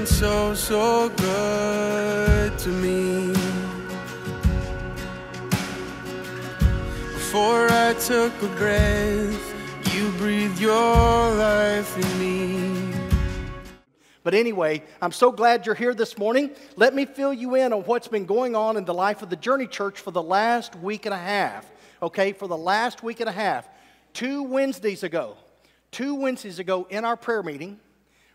been so, so good to me. Before I took a breath, you breathed your life in me. But anyway, I'm so glad you're here this morning. Let me fill you in on what's been going on in the life of the Journey Church for the last week and a half. Okay, for the last week and a half. Two Wednesdays ago, two Wednesdays ago in our prayer meeting,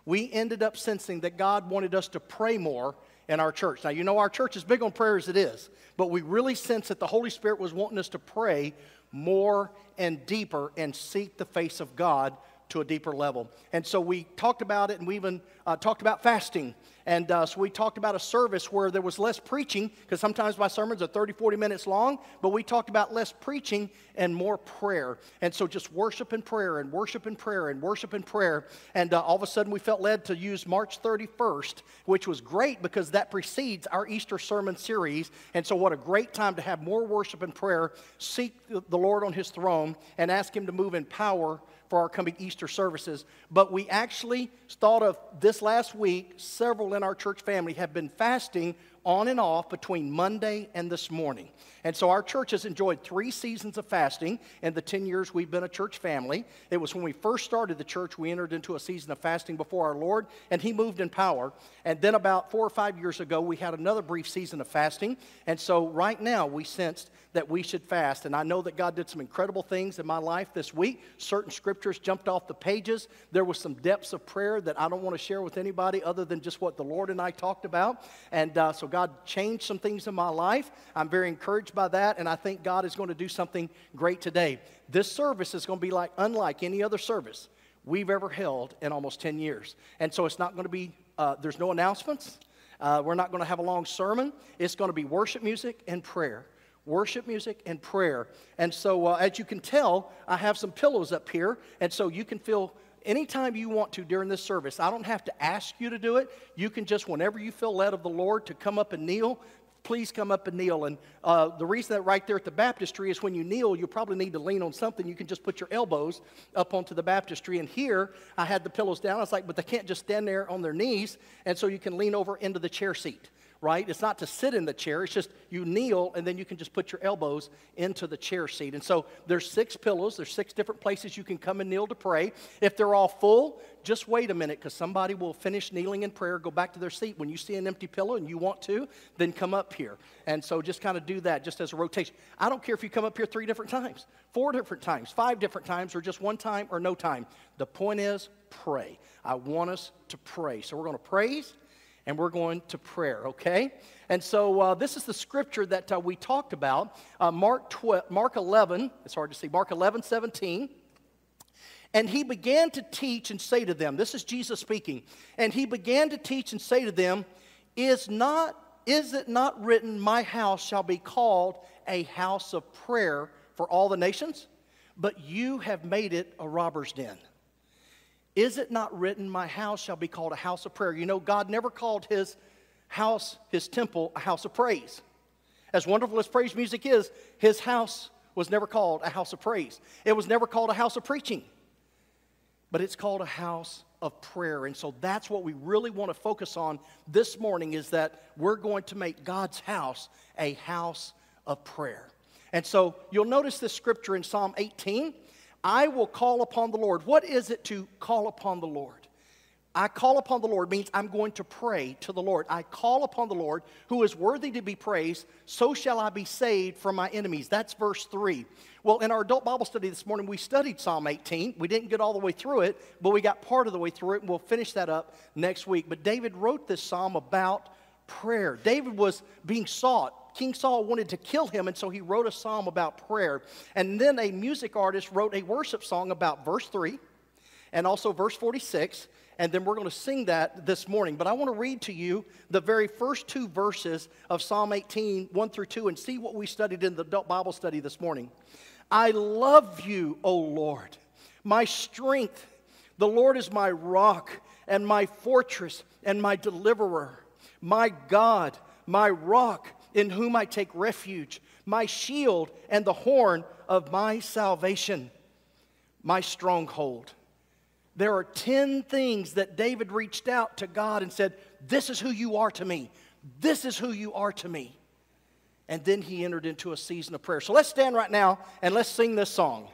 we ended up sensing that God wanted us to pray more in our church. Now, you know, our church is big on prayer as it is, but we really sense that the Holy Spirit was wanting us to pray more and deeper and seek the face of God to a deeper level. And so we talked about it and we even uh, talked about fasting. And uh, so we talked about a service where there was less preaching, because sometimes my sermons are 30, 40 minutes long, but we talked about less preaching and more prayer. And so just worship and prayer and worship and prayer and worship and prayer. And uh, all of a sudden we felt led to use March 31st, which was great because that precedes our Easter sermon series. And so what a great time to have more worship and prayer, seek the Lord on his throne, and ask him to move in power for our coming Easter services. But we actually thought of this last week, several in our church family have been fasting on and off between Monday and this morning. And so our church has enjoyed three seasons of fasting in the 10 years we've been a church family. It was when we first started the church, we entered into a season of fasting before our Lord, and He moved in power. And then about four or five years ago, we had another brief season of fasting. And so right now, we sensed that we should fast. And I know that God did some incredible things in my life this week. Certain scriptures jumped off the pages. There was some depths of prayer that I don't want to share with anybody other than just what the Lord and I talked about. And uh, so God changed some things in my life. I'm very encouraged by that, and I think God is going to do something great today. This service is going to be like unlike any other service we've ever held in almost 10 years. And so it's not going to be, uh, there's no announcements. Uh, we're not going to have a long sermon. It's going to be worship music and prayer worship music and prayer. And so, uh, as you can tell, I have some pillows up here, and so you can feel anytime you want to during this service. I don't have to ask you to do it. You can just, whenever you feel led of the Lord, to come up and kneel. Please come up and kneel. And uh, the reason that right there at the baptistry is when you kneel, you probably need to lean on something. You can just put your elbows up onto the baptistry. And here, I had the pillows down. I was like, but they can't just stand there on their knees. And so you can lean over into the chair seat right? It's not to sit in the chair, it's just you kneel and then you can just put your elbows into the chair seat. And so there's six pillows, there's six different places you can come and kneel to pray. If they're all full, just wait a minute because somebody will finish kneeling in prayer, go back to their seat. When you see an empty pillow and you want to, then come up here. And so just kind of do that just as a rotation. I don't care if you come up here three different times, four different times, five different times, or just one time or no time. The point is, pray. I want us to pray. So we're going to praise and we're going to prayer, okay? And so uh, this is the scripture that uh, we talked about, uh, Mark, tw- Mark 11, it's hard to see, Mark 11, 17. And he began to teach and say to them, this is Jesus speaking, and he began to teach and say to them, is not is it not written, My house shall be called a house of prayer for all the nations? But you have made it a robber's den. Is it not written, My house shall be called a house of prayer? You know, God never called his house, his temple, a house of praise. As wonderful as praise music is, his house was never called a house of praise. It was never called a house of preaching, but it's called a house of prayer. And so that's what we really want to focus on this morning is that we're going to make God's house a house of prayer. And so you'll notice this scripture in Psalm 18. I will call upon the Lord. What is it to call upon the Lord? I call upon the Lord means I'm going to pray to the Lord. I call upon the Lord who is worthy to be praised, so shall I be saved from my enemies. That's verse 3. Well, in our adult Bible study this morning, we studied Psalm 18. We didn't get all the way through it, but we got part of the way through it, and we'll finish that up next week. But David wrote this psalm about prayer. David was being sought King Saul wanted to kill him, and so he wrote a psalm about prayer. And then a music artist wrote a worship song about verse 3 and also verse 46. And then we're going to sing that this morning. But I want to read to you the very first two verses of Psalm 18, 1 through 2, and see what we studied in the Bible study this morning. I love you, O Lord, my strength. The Lord is my rock and my fortress and my deliverer, my God, my rock in whom I take refuge, my shield and the horn of my salvation, my stronghold. there are 10 things that David reached out to God and said, This is who you are to me. This is who you are to me. And then he entered into a season of prayer. So let's stand right now and let's sing this song.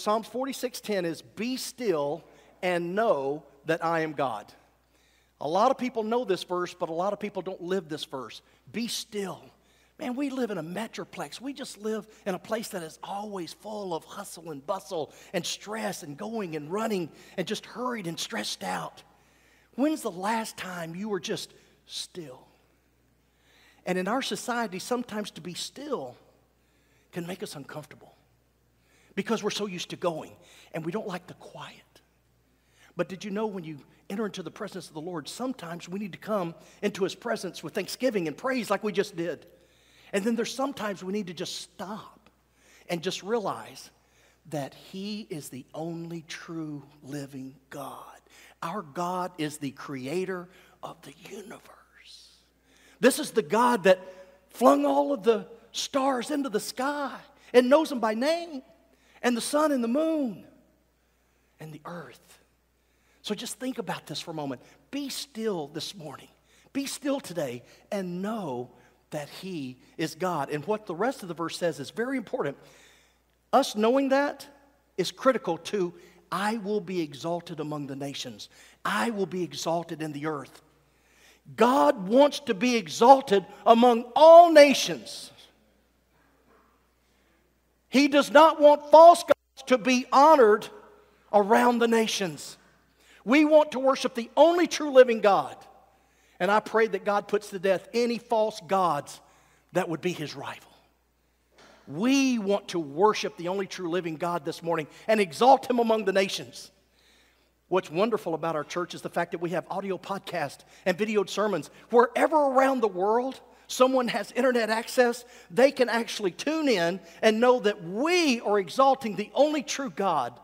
Psalms 46:10 is be still and know that I am God. A lot of people know this verse, but a lot of people don't live this verse. Be still. Man, we live in a metroplex. We just live in a place that is always full of hustle and bustle and stress and going and running and just hurried and stressed out. When's the last time you were just still? And in our society, sometimes to be still can make us uncomfortable because we're so used to going and we don't like the quiet. But did you know when you enter into the presence of the Lord, sometimes we need to come into His presence with thanksgiving and praise like we just did. And then there's sometimes we need to just stop and just realize that He is the only true living God. Our God is the creator of the universe. This is the God that flung all of the stars into the sky and knows them by name and the sun and the moon and the earth. So just think about this for a moment. Be still this morning. Be still today and know that He is God. And what the rest of the verse says is very important. Us knowing that is critical to I will be exalted among the nations, I will be exalted in the earth. God wants to be exalted among all nations. He does not want false gods to be honored around the nations. We want to worship the only true living God. And I pray that God puts to death any false gods that would be his rival. We want to worship the only true living God this morning and exalt him among the nations. What's wonderful about our church is the fact that we have audio podcasts and videoed sermons. Wherever around the world someone has internet access, they can actually tune in and know that we are exalting the only true God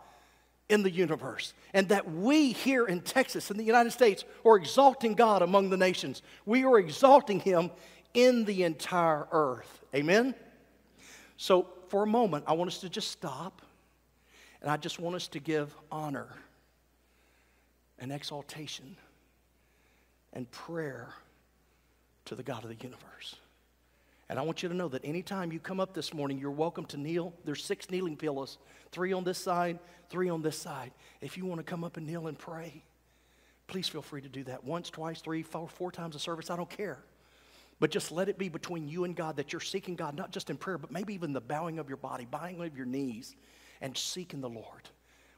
in the universe. And that we here in Texas, in the United States, are exalting God among the nations. We are exalting Him in the entire earth. Amen? So, for a moment, I want us to just stop and I just want us to give honor and exaltation and prayer to the God of the universe. And I want you to know that anytime you come up this morning, you're welcome to kneel. There's six kneeling pillows, three on this side, three on this side. If you want to come up and kneel and pray, please feel free to do that once, twice, three, four, four times a service. I don't care. But just let it be between you and God that you're seeking God, not just in prayer, but maybe even the bowing of your body, bowing of your knees, and seeking the Lord.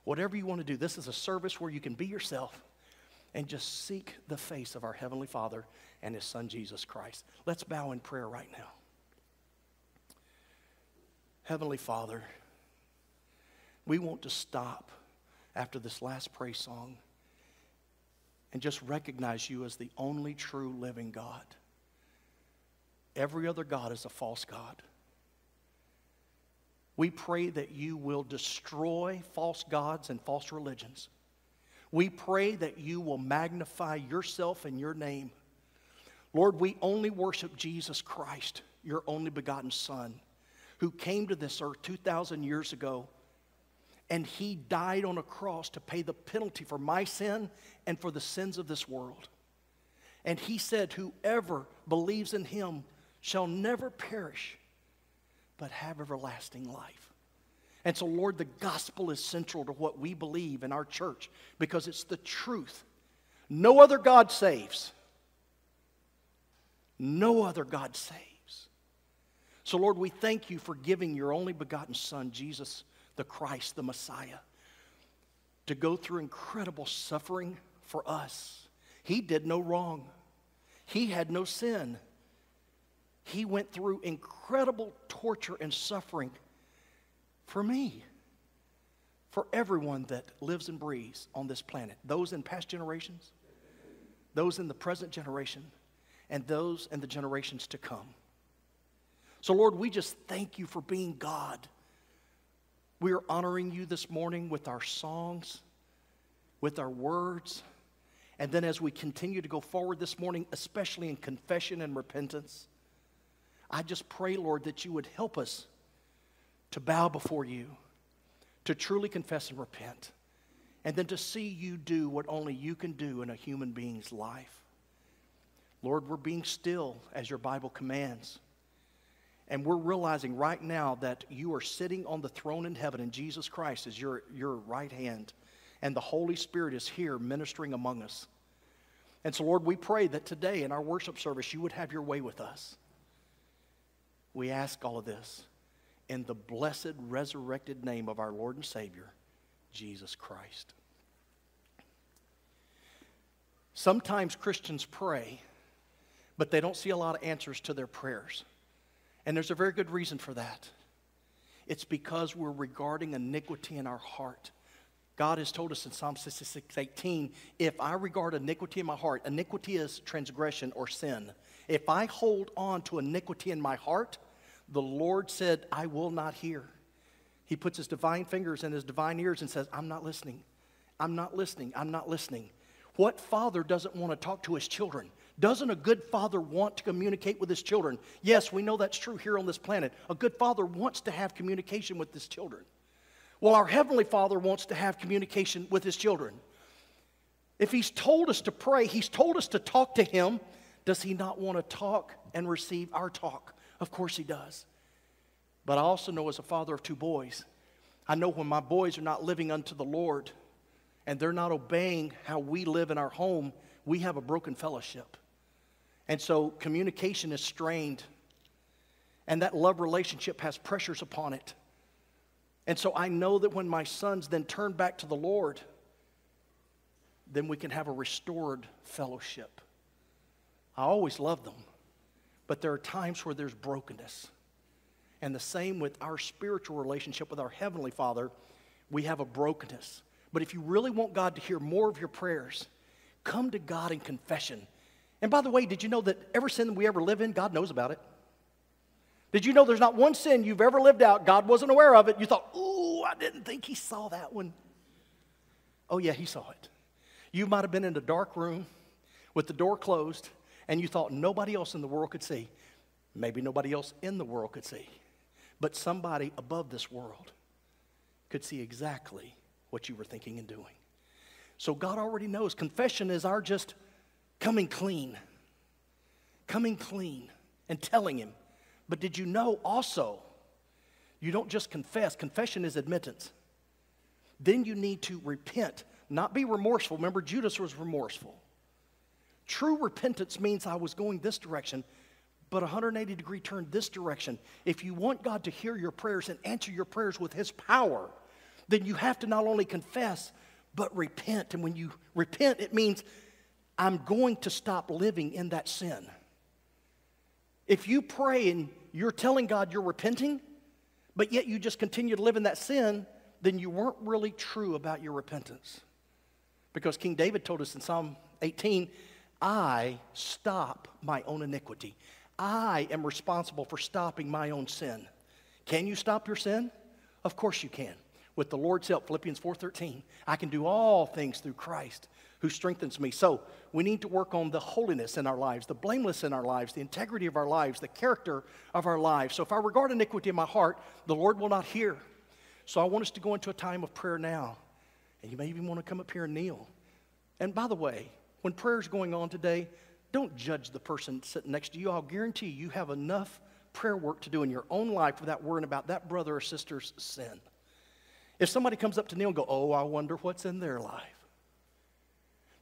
Whatever you want to do, this is a service where you can be yourself and just seek the face of our Heavenly Father and His Son, Jesus Christ. Let's bow in prayer right now. Heavenly Father, we want to stop after this last praise song and just recognize you as the only true living God. Every other God is a false God. We pray that you will destroy false gods and false religions. We pray that you will magnify yourself and your name. Lord, we only worship Jesus Christ, your only begotten Son who came to this earth 2,000 years ago. And he died on a cross to pay the penalty for my sin and for the sins of this world. And he said, Whoever believes in him shall never perish, but have everlasting life. And so, Lord, the gospel is central to what we believe in our church because it's the truth. No other God saves. No other God saves. So, Lord, we thank you for giving your only begotten Son, Jesus the Christ, the Messiah, to go through incredible suffering for us. He did no wrong, He had no sin. He went through incredible torture and suffering for me, for everyone that lives and breathes on this planet, those in past generations, those in the present generation, and those and the generations to come. So, Lord, we just thank you for being God. We are honoring you this morning with our songs, with our words. And then as we continue to go forward this morning, especially in confession and repentance, I just pray, Lord, that you would help us to bow before you, to truly confess and repent, and then to see you do what only you can do in a human being's life. Lord, we're being still as your Bible commands. And we're realizing right now that you are sitting on the throne in heaven, and Jesus Christ is your, your right hand. And the Holy Spirit is here ministering among us. And so, Lord, we pray that today in our worship service, you would have your way with us. We ask all of this in the blessed, resurrected name of our Lord and Savior, Jesus Christ. Sometimes Christians pray, but they don't see a lot of answers to their prayers. And there's a very good reason for that. It's because we're regarding iniquity in our heart. God has told us in Psalm 66 18, if I regard iniquity in my heart, iniquity is transgression or sin. If I hold on to iniquity in my heart, the Lord said, I will not hear. He puts his divine fingers in his divine ears and says, I'm not listening. I'm not listening. I'm not listening. What father doesn't want to talk to his children? Doesn't a good father want to communicate with his children? Yes, we know that's true here on this planet. A good father wants to have communication with his children. Well, our Heavenly Father wants to have communication with his children. If he's told us to pray, he's told us to talk to him, does he not want to talk and receive our talk? Of course he does. But I also know as a father of two boys, I know when my boys are not living unto the Lord and they're not obeying how we live in our home, we have a broken fellowship. And so communication is strained, and that love relationship has pressures upon it. And so I know that when my sons then turn back to the Lord, then we can have a restored fellowship. I always love them, but there are times where there's brokenness. And the same with our spiritual relationship with our Heavenly Father, we have a brokenness. But if you really want God to hear more of your prayers, come to God in confession. And by the way, did you know that every sin we ever live in, God knows about it? Did you know there's not one sin you've ever lived out, God wasn't aware of it? You thought, ooh, I didn't think He saw that one. Oh, yeah, He saw it. You might have been in a dark room with the door closed, and you thought nobody else in the world could see. Maybe nobody else in the world could see. But somebody above this world could see exactly what you were thinking and doing. So God already knows. Confession is our just coming clean, coming clean and telling Him. But did you know also, you don't just confess, confession is admittance. Then you need to repent, not be remorseful. Remember, Judas was remorseful. True repentance means I was going this direction, but 180 degree turn this direction. If you want God to hear your prayers and answer your prayers with His power, then you have to not only confess, but repent. And when you repent, it means I'm going to stop living in that sin. If you pray and you're telling God you're repenting, but yet you just continue to live in that sin, then you weren't really true about your repentance. Because King David told us in Psalm 18, I stop my own iniquity. I am responsible for stopping my own sin. Can you stop your sin? Of course you can. With the Lord's help, Philippians 4:13, I can do all things through Christ who strengthens me. So, we need to work on the holiness in our lives, the blameless in our lives, the integrity of our lives, the character of our lives. So, if I regard iniquity in my heart, the Lord will not hear. So, I want us to go into a time of prayer now. And you may even want to come up here and kneel. And by the way, when prayer is going on today, don't judge the person sitting next to you. I'll guarantee you have enough prayer work to do in your own life without worrying about that brother or sister's sin. If somebody comes up to kneel and go, "Oh, I wonder what's in their life,"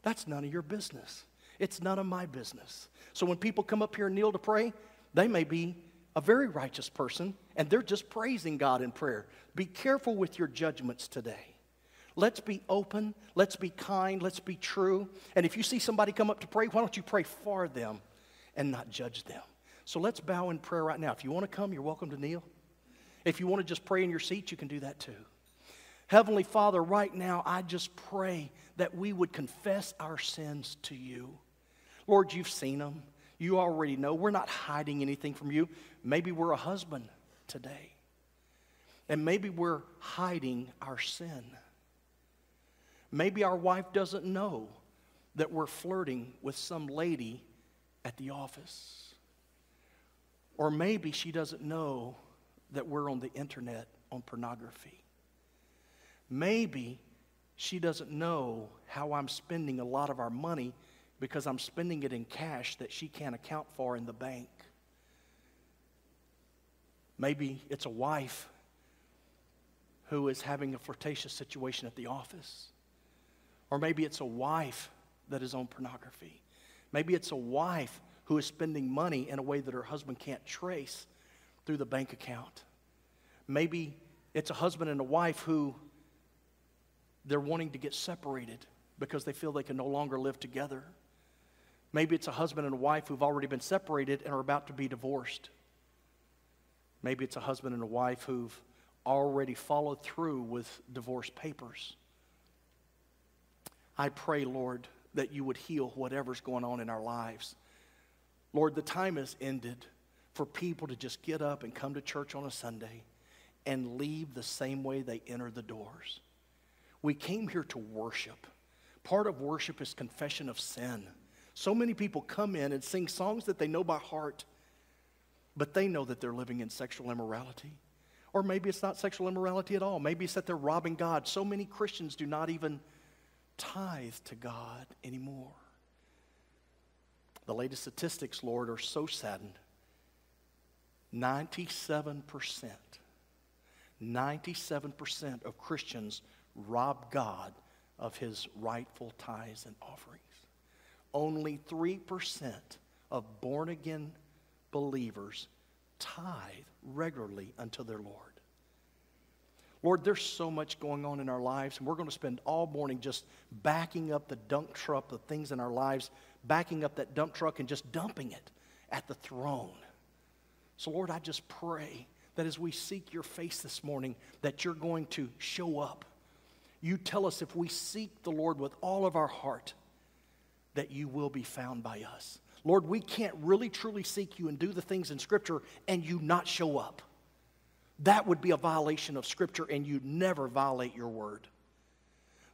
that's none of your business. It's none of my business. So when people come up here and kneel to pray, they may be a very righteous person and they're just praising God in prayer. Be careful with your judgments today. Let's be open. Let's be kind. Let's be true. And if you see somebody come up to pray, why don't you pray for them and not judge them? So let's bow in prayer right now. If you want to come, you're welcome to kneel. If you want to just pray in your seat, you can do that too. Heavenly Father, right now, I just pray that we would confess our sins to you. Lord, you've seen them. You already know. We're not hiding anything from you. Maybe we're a husband today. And maybe we're hiding our sin. Maybe our wife doesn't know that we're flirting with some lady at the office. Or maybe she doesn't know that we're on the internet on pornography. Maybe she doesn't know how I'm spending a lot of our money because I'm spending it in cash that she can't account for in the bank. Maybe it's a wife who is having a flirtatious situation at the office. Or maybe it's a wife that is on pornography. Maybe it's a wife who is spending money in a way that her husband can't trace through the bank account. Maybe it's a husband and a wife who they're wanting to get separated because they feel they can no longer live together. Maybe it's a husband and a wife who've already been separated and are about to be divorced. Maybe it's a husband and a wife who've already followed through with divorce papers. I pray, Lord, that you would heal whatever's going on in our lives. Lord, the time has ended for people to just get up and come to church on a Sunday and leave the same way they entered the doors. We came here to worship. Part of worship is confession of sin. So many people come in and sing songs that they know by heart, but they know that they're living in sexual immorality. Or maybe it's not sexual immorality at all. Maybe it's that they're robbing God. So many Christians do not even tithe to God anymore. The latest statistics, Lord, are so saddened. 97%, 97% of Christians rob God of his rightful tithes and offerings. Only 3% of born again believers tithe regularly unto their Lord. Lord, there's so much going on in our lives, and we're going to spend all morning just backing up the dump truck, the things in our lives, backing up that dump truck and just dumping it at the throne. So, Lord, I just pray that as we seek your face this morning, that you're going to show up. You tell us if we seek the Lord with all of our heart, that you will be found by us. Lord, we can't really truly seek you and do the things in Scripture and you not show up. That would be a violation of Scripture, and you never violate your word.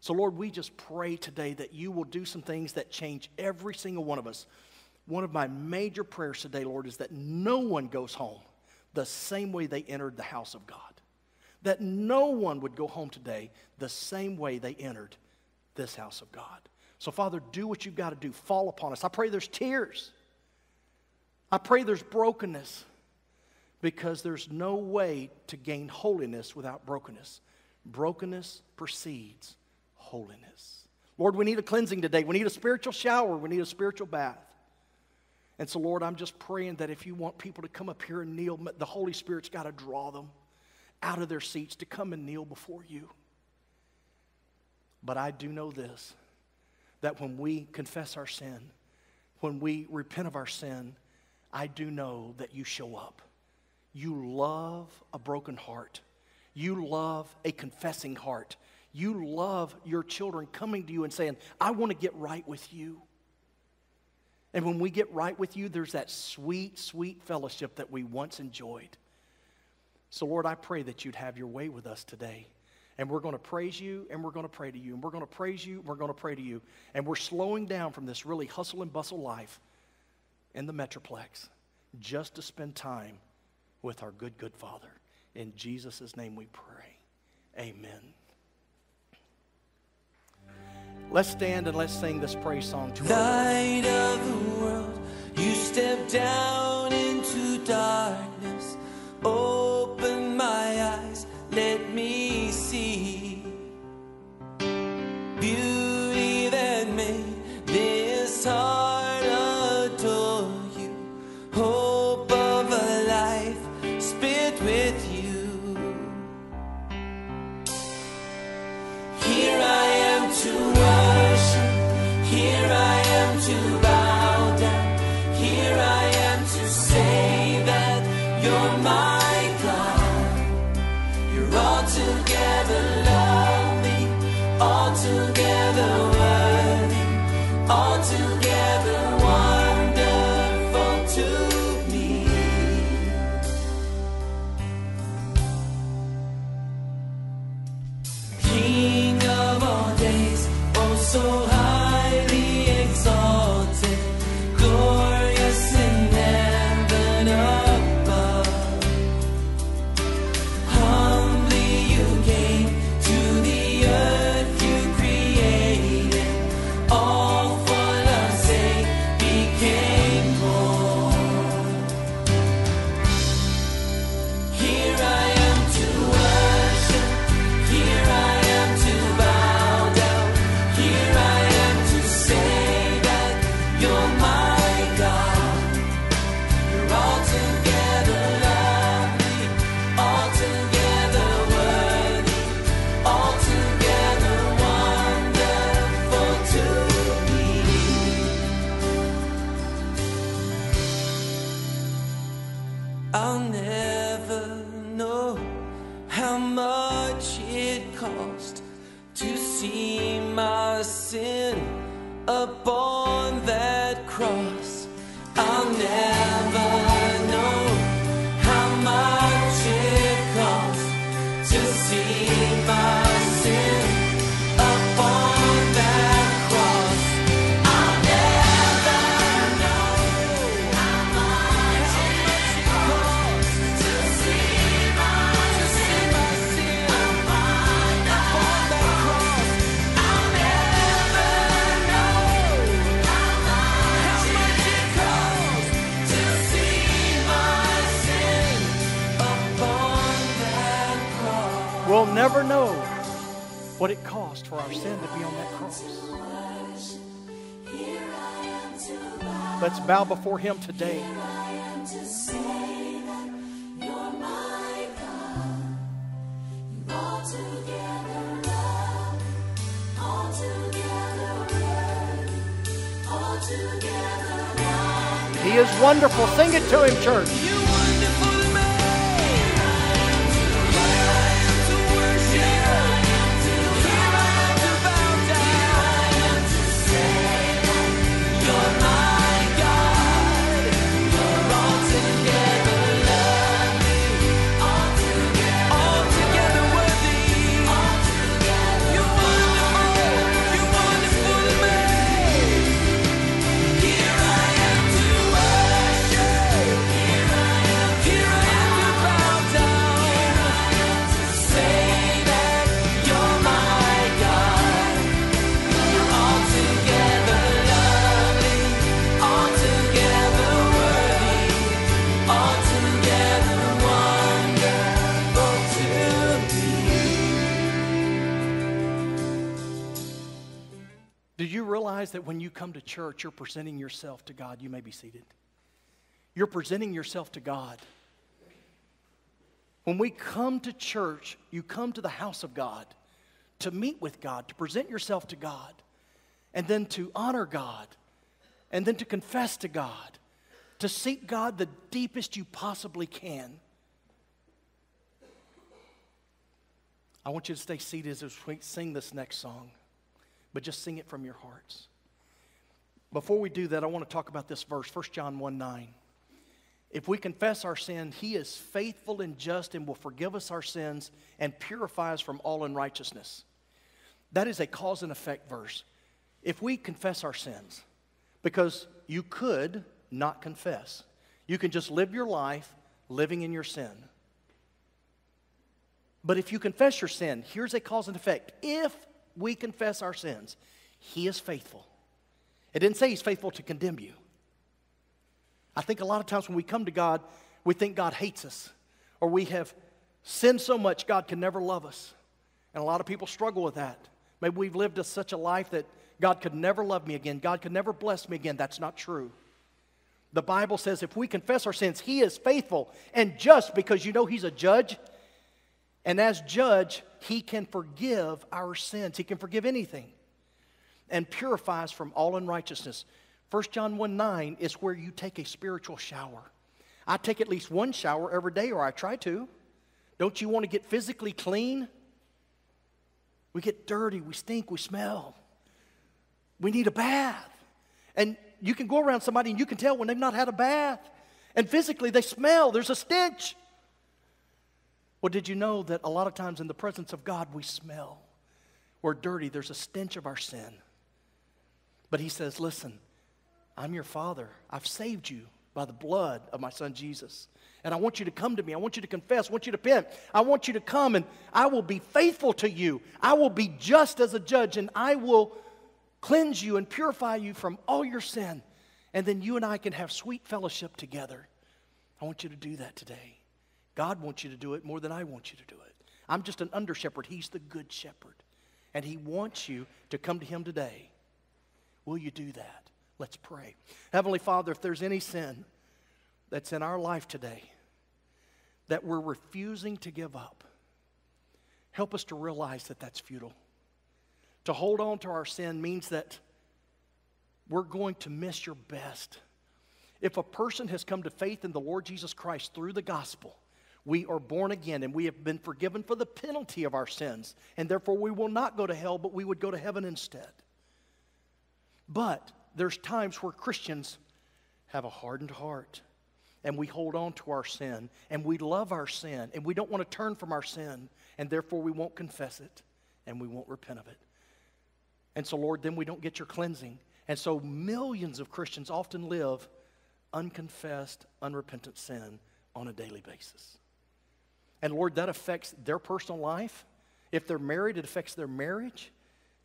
So, Lord, we just pray today that you will do some things that change every single one of us. One of my major prayers today, Lord, is that no one goes home the same way they entered the house of God. That no one would go home today the same way they entered this house of God. So, Father, do what you've got to do. Fall upon us. I pray there's tears. I pray there's brokenness because there's no way to gain holiness without brokenness. Brokenness precedes holiness. Lord, we need a cleansing today. We need a spiritual shower. We need a spiritual bath. And so, Lord, I'm just praying that if you want people to come up here and kneel, the Holy Spirit's got to draw them out of their seats to come and kneel before you. But I do know this that when we confess our sin, when we repent of our sin, I do know that you show up. You love a broken heart. You love a confessing heart. You love your children coming to you and saying, I want to get right with you. And when we get right with you, there's that sweet, sweet fellowship that we once enjoyed. So, Lord, I pray that you'd have your way with us today. And we're going to praise you and we're going to pray to you. And we're going to praise you, and we're going to pray to you. And we're slowing down from this really hustle and bustle life in the Metroplex just to spend time with our good, good Father. In Jesus' name we pray. Amen. Let's stand and let's sing this praise song to Light of the world, you step down into. Before Him today. He is wonderful. Sing it to Him, church. That when you come to church, you're presenting yourself to God? You may be seated. You're presenting yourself to God. When we come to church, you come to the house of God to meet with God, to present yourself to God, and then to honor God, and then to confess to God, to seek God the deepest you possibly can. I want you to stay seated as we sing this next song but just sing it from your hearts. Before we do that, I want to talk about this verse, 1 John 1 9. If we confess our sin, he is faithful and just and will forgive us our sins and purify us from all unrighteousness. That is a cause and effect verse. If we confess our sins, because you could not confess, you can just live your life living in your sin. But if you confess your sin, here's a cause and effect. If we confess our sins, He is faithful. It didn't say He's faithful to condemn you. I think a lot of times when we come to God, we think God hates us, or we have sinned so much God can never love us. And a lot of people struggle with that. Maybe we've lived a, such a life that God could never love me again, God could never bless me again. That's not true. The Bible says if we confess our sins, He is faithful and just because you know He's a judge. And as judge, he can forgive our sins. He can forgive anything and purifies from all unrighteousness. 1 John 1 9 is where you take a spiritual shower. I take at least one shower every day, or I try to. Don't you want to get physically clean? We get dirty, we stink, we smell. We need a bath. And you can go around somebody and you can tell when they've not had a bath. And physically they smell, there's a stench. Well, did you know that a lot of times in the presence of God we smell? We're dirty, there's a stench of our sin. But He says, Listen, I'm your Father. I've saved you by the blood of my Son Jesus. And I want you to come to me. I want you to confess. I want you to repent. I want you to come and I will be faithful to you. I will be just as a judge and I will cleanse you and purify you from all your sin. And then you and I can have sweet fellowship together. I want you to do that today. God wants you to do it more than I want you to do it. I'm just an under shepherd. He's the good shepherd. And He wants you to come to Him today. Will you do that? Let's pray. Heavenly Father, if there's any sin that's in our life today that we're refusing to give up, help us to realize that that's futile. To hold on to our sin means that we're going to miss your best. If a person has come to faith in the Lord Jesus Christ through the gospel, we are born again and we have been forgiven for the penalty of our sins. And therefore, we will not go to hell, but we would go to heaven instead. But there's times where Christians have a hardened heart and we hold on to our sin and we love our sin and we don't want to turn from our sin and therefore we won't confess it and we won't repent of it. And so, Lord, then we don't get your cleansing. And so, millions of Christians often live unconfessed, unrepentant sin on a daily basis. And Lord, that affects their personal life. If they're married, it affects their marriage.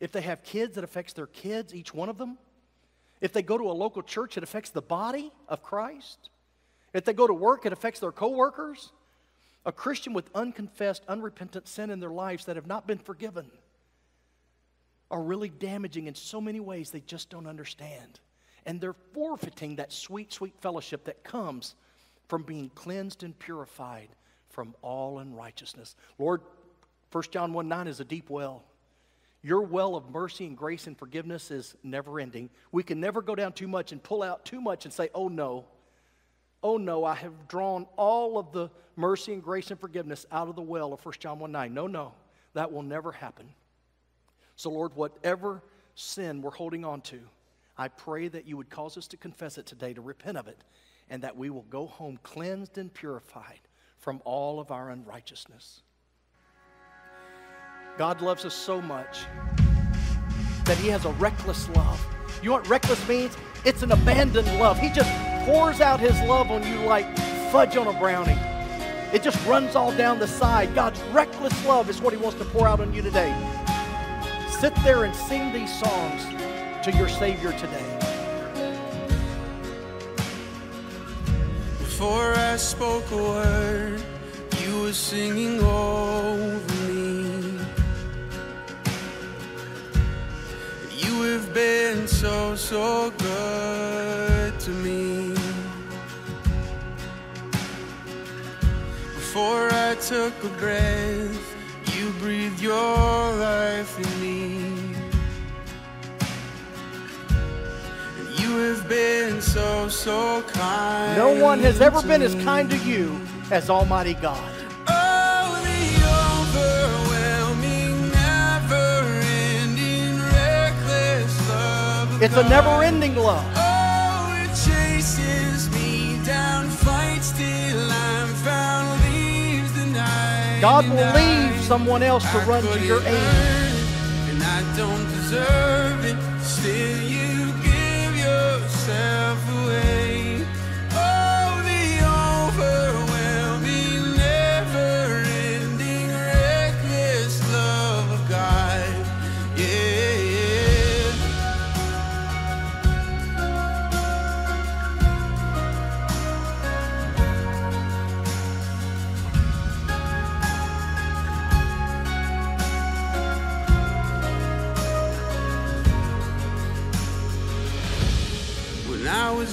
If they have kids, it affects their kids, each one of them. If they go to a local church, it affects the body of Christ. If they go to work, it affects their coworkers. A Christian with unconfessed, unrepentant sin in their lives that have not been forgiven are really damaging in so many ways they just don't understand. And they're forfeiting that sweet, sweet fellowship that comes from being cleansed and purified from all unrighteousness. Lord, 1 John 1 9 is a deep well. Your well of mercy and grace and forgiveness is never ending. We can never go down too much and pull out too much and say, oh no, oh no, I have drawn all of the mercy and grace and forgiveness out of the well of 1 John 1 9. No, no, that will never happen. So, Lord, whatever sin we're holding on to, I pray that you would cause us to confess it today, to repent of it, and that we will go home cleansed and purified from all of our unrighteousness. God loves us so much that He has a reckless love. You know what reckless means? It's an abandoned love. He just pours out His love on you like fudge on a brownie. It just runs all down the side. God's reckless love is what He wants to pour out on you today. Sit there and sing these songs to your Savior today. Before I spoke a word, you were singing over You have been so, so good to me. Before I took a breath, you breathed your life in me. And you have been so, so kind. No one has ever been as kind to you as Almighty God. It's a never ending love. Oh, it chases me down, fights till I'm found, leaves the night. God will leave someone else to run to your aid. And I don't deserve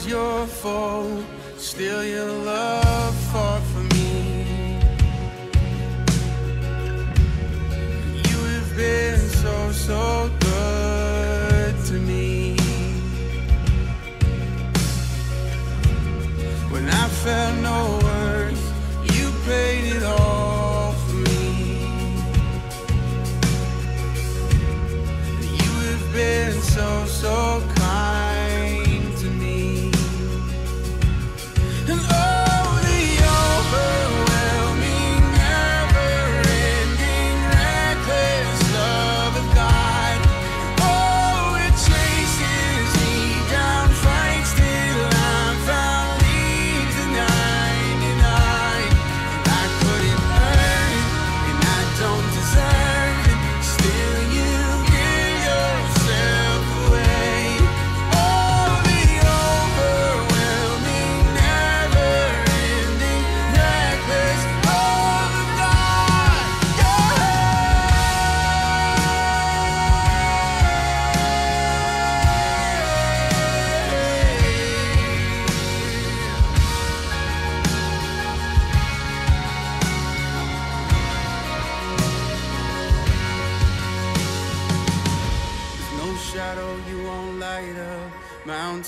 your fault, still your love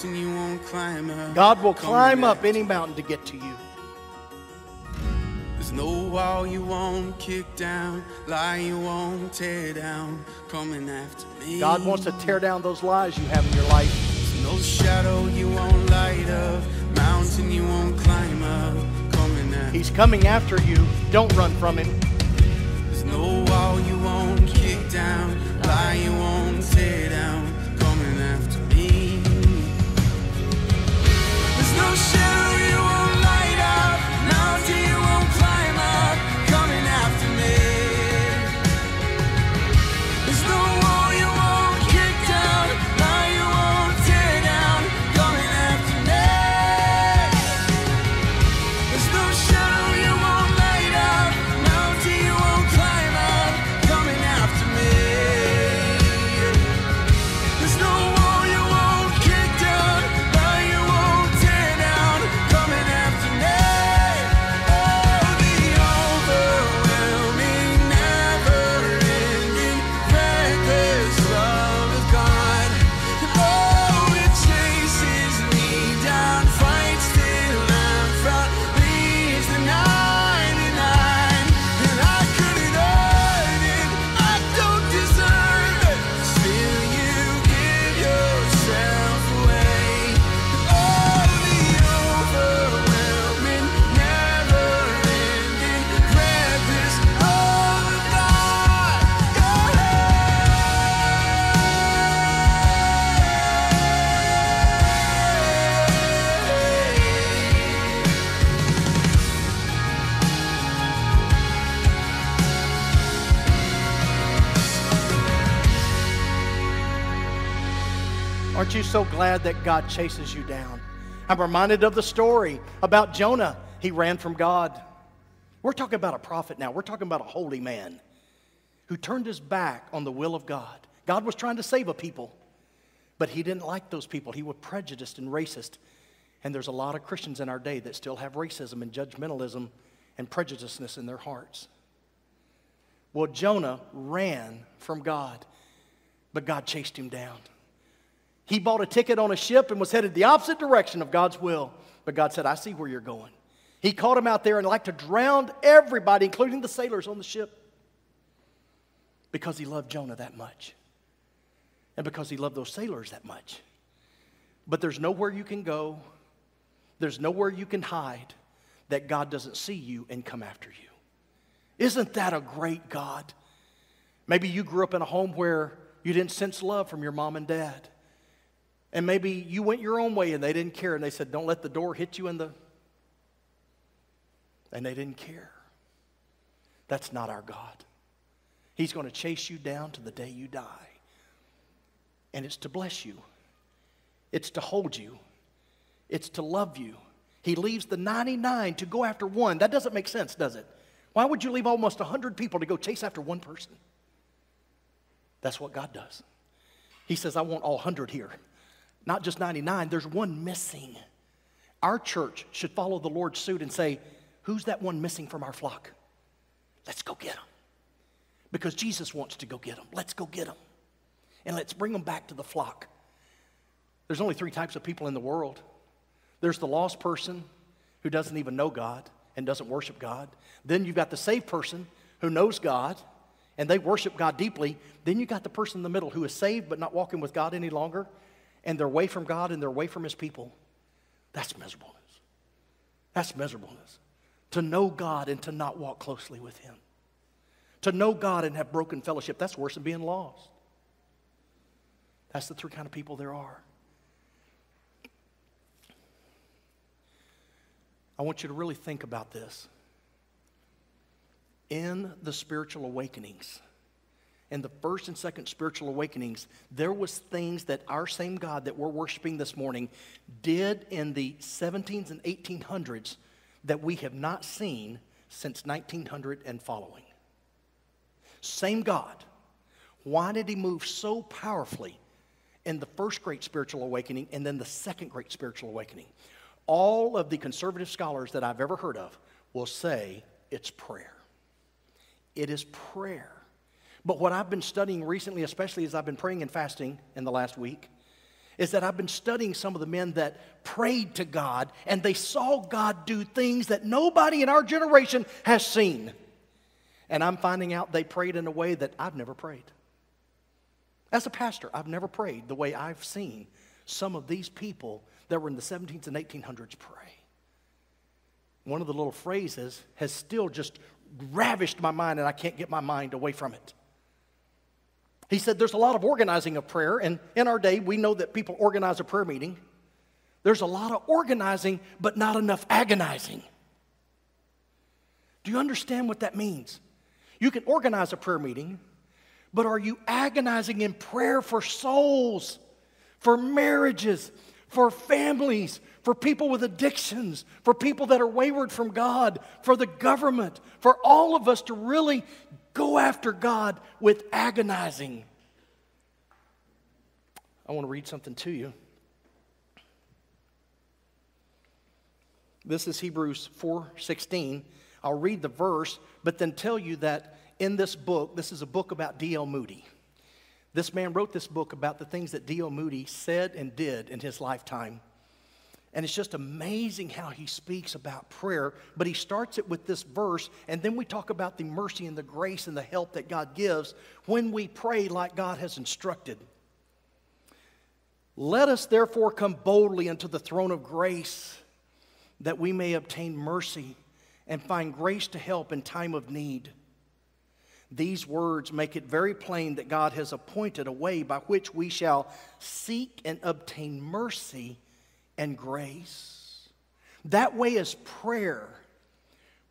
mountain you won't climb up. God will climb up any mountain to get to you. There's no wall you won't kick down, lie you won't tear down, coming after me. God wants to tear down those lies you have in your life. There's no shadow you won't light up, mountain you won't climb up, coming after He's coming after you. Don't run from him. There's no wall you won't kick down, lie you won't tear down, mountain you you so glad that God chases you down? I'm reminded of the story about Jonah. He ran from God. We're talking about a prophet now. We're talking about a holy man who turned his back on the will of God. God was trying to save a people, but he didn't like those people. He was prejudiced and racist. And there's a lot of Christians in our day that still have racism and judgmentalism and prejudiceness in their hearts. Well, Jonah ran from God, but God chased him down. He bought a ticket on a ship and was headed the opposite direction of God's will. But God said, I see where you're going. He caught him out there and liked to drown everybody, including the sailors on the ship, because he loved Jonah that much. And because he loved those sailors that much. But there's nowhere you can go, there's nowhere you can hide that God doesn't see you and come after you. Isn't that a great God? Maybe you grew up in a home where you didn't sense love from your mom and dad. And maybe you went your own way and they didn't care and they said, Don't let the door hit you in the. And they didn't care. That's not our God. He's going to chase you down to the day you die. And it's to bless you, it's to hold you, it's to love you. He leaves the 99 to go after one. That doesn't make sense, does it? Why would you leave almost 100 people to go chase after one person? That's what God does. He says, I want all 100 here not just 99, there's one missing. Our church should follow the Lord's suit and say, Who's that one missing from our flock? Let's go get him. Because Jesus wants to go get them. Let's go get them. And let's bring them back to the flock. There's only three types of people in the world there's the lost person who doesn't even know God and doesn't worship God. Then you've got the saved person who knows God and they worship God deeply. Then you got the person in the middle who is saved but not walking with God any longer and they're away from God and they're away from His people, that's miserableness. That's miserableness. To know God and to not walk closely with Him. To know God and have broken fellowship, that's worse than being lost. That's the three kind of people there are. I want you to really think about this. In the spiritual awakenings, in the first and second spiritual awakenings, there was things that our same God that we're worshiping this morning did in the 17s and 1800s that we have not seen since 1900 and following. Same God. Why did he move so powerfully in the first great spiritual awakening and then the second great spiritual awakening? All of the conservative scholars that I've ever heard of will say it's prayer. It is prayer. But what I've been studying recently, especially as I've been praying and fasting in the last week, is that I've been studying some of the men that prayed to God and they saw God do things that nobody in our generation has seen. And I'm finding out they prayed in a way that I've never prayed. As a pastor, I've never prayed the way I've seen some of these people that were in the 1700s and 1800s pray. One of the little phrases has still just ravished my mind, and I can't get my mind away from it. He said there's a lot of organizing of prayer, and in our day, we know that people organize a prayer meeting. There's a lot of organizing, but not enough agonizing. Do you understand what that means? You can organize a prayer meeting, but are you agonizing in prayer for souls, for marriages, for families, for people with addictions, for people that are wayward from God, for the government, for all of us to really Go after God with agonizing. I want to read something to you. This is Hebrews 4:16. I'll read the verse, but then tell you that in this book, this is a book about D.L. Moody. This man wrote this book about the things that D.L. Moody said and did in his lifetime. And it's just amazing how he speaks about prayer, but he starts it with this verse, and then we talk about the mercy and the grace and the help that God gives when we pray like God has instructed. Let us therefore come boldly unto the throne of grace that we may obtain mercy and find grace to help in time of need. These words make it very plain that God has appointed a way by which we shall seek and obtain mercy and grace. That way is prayer,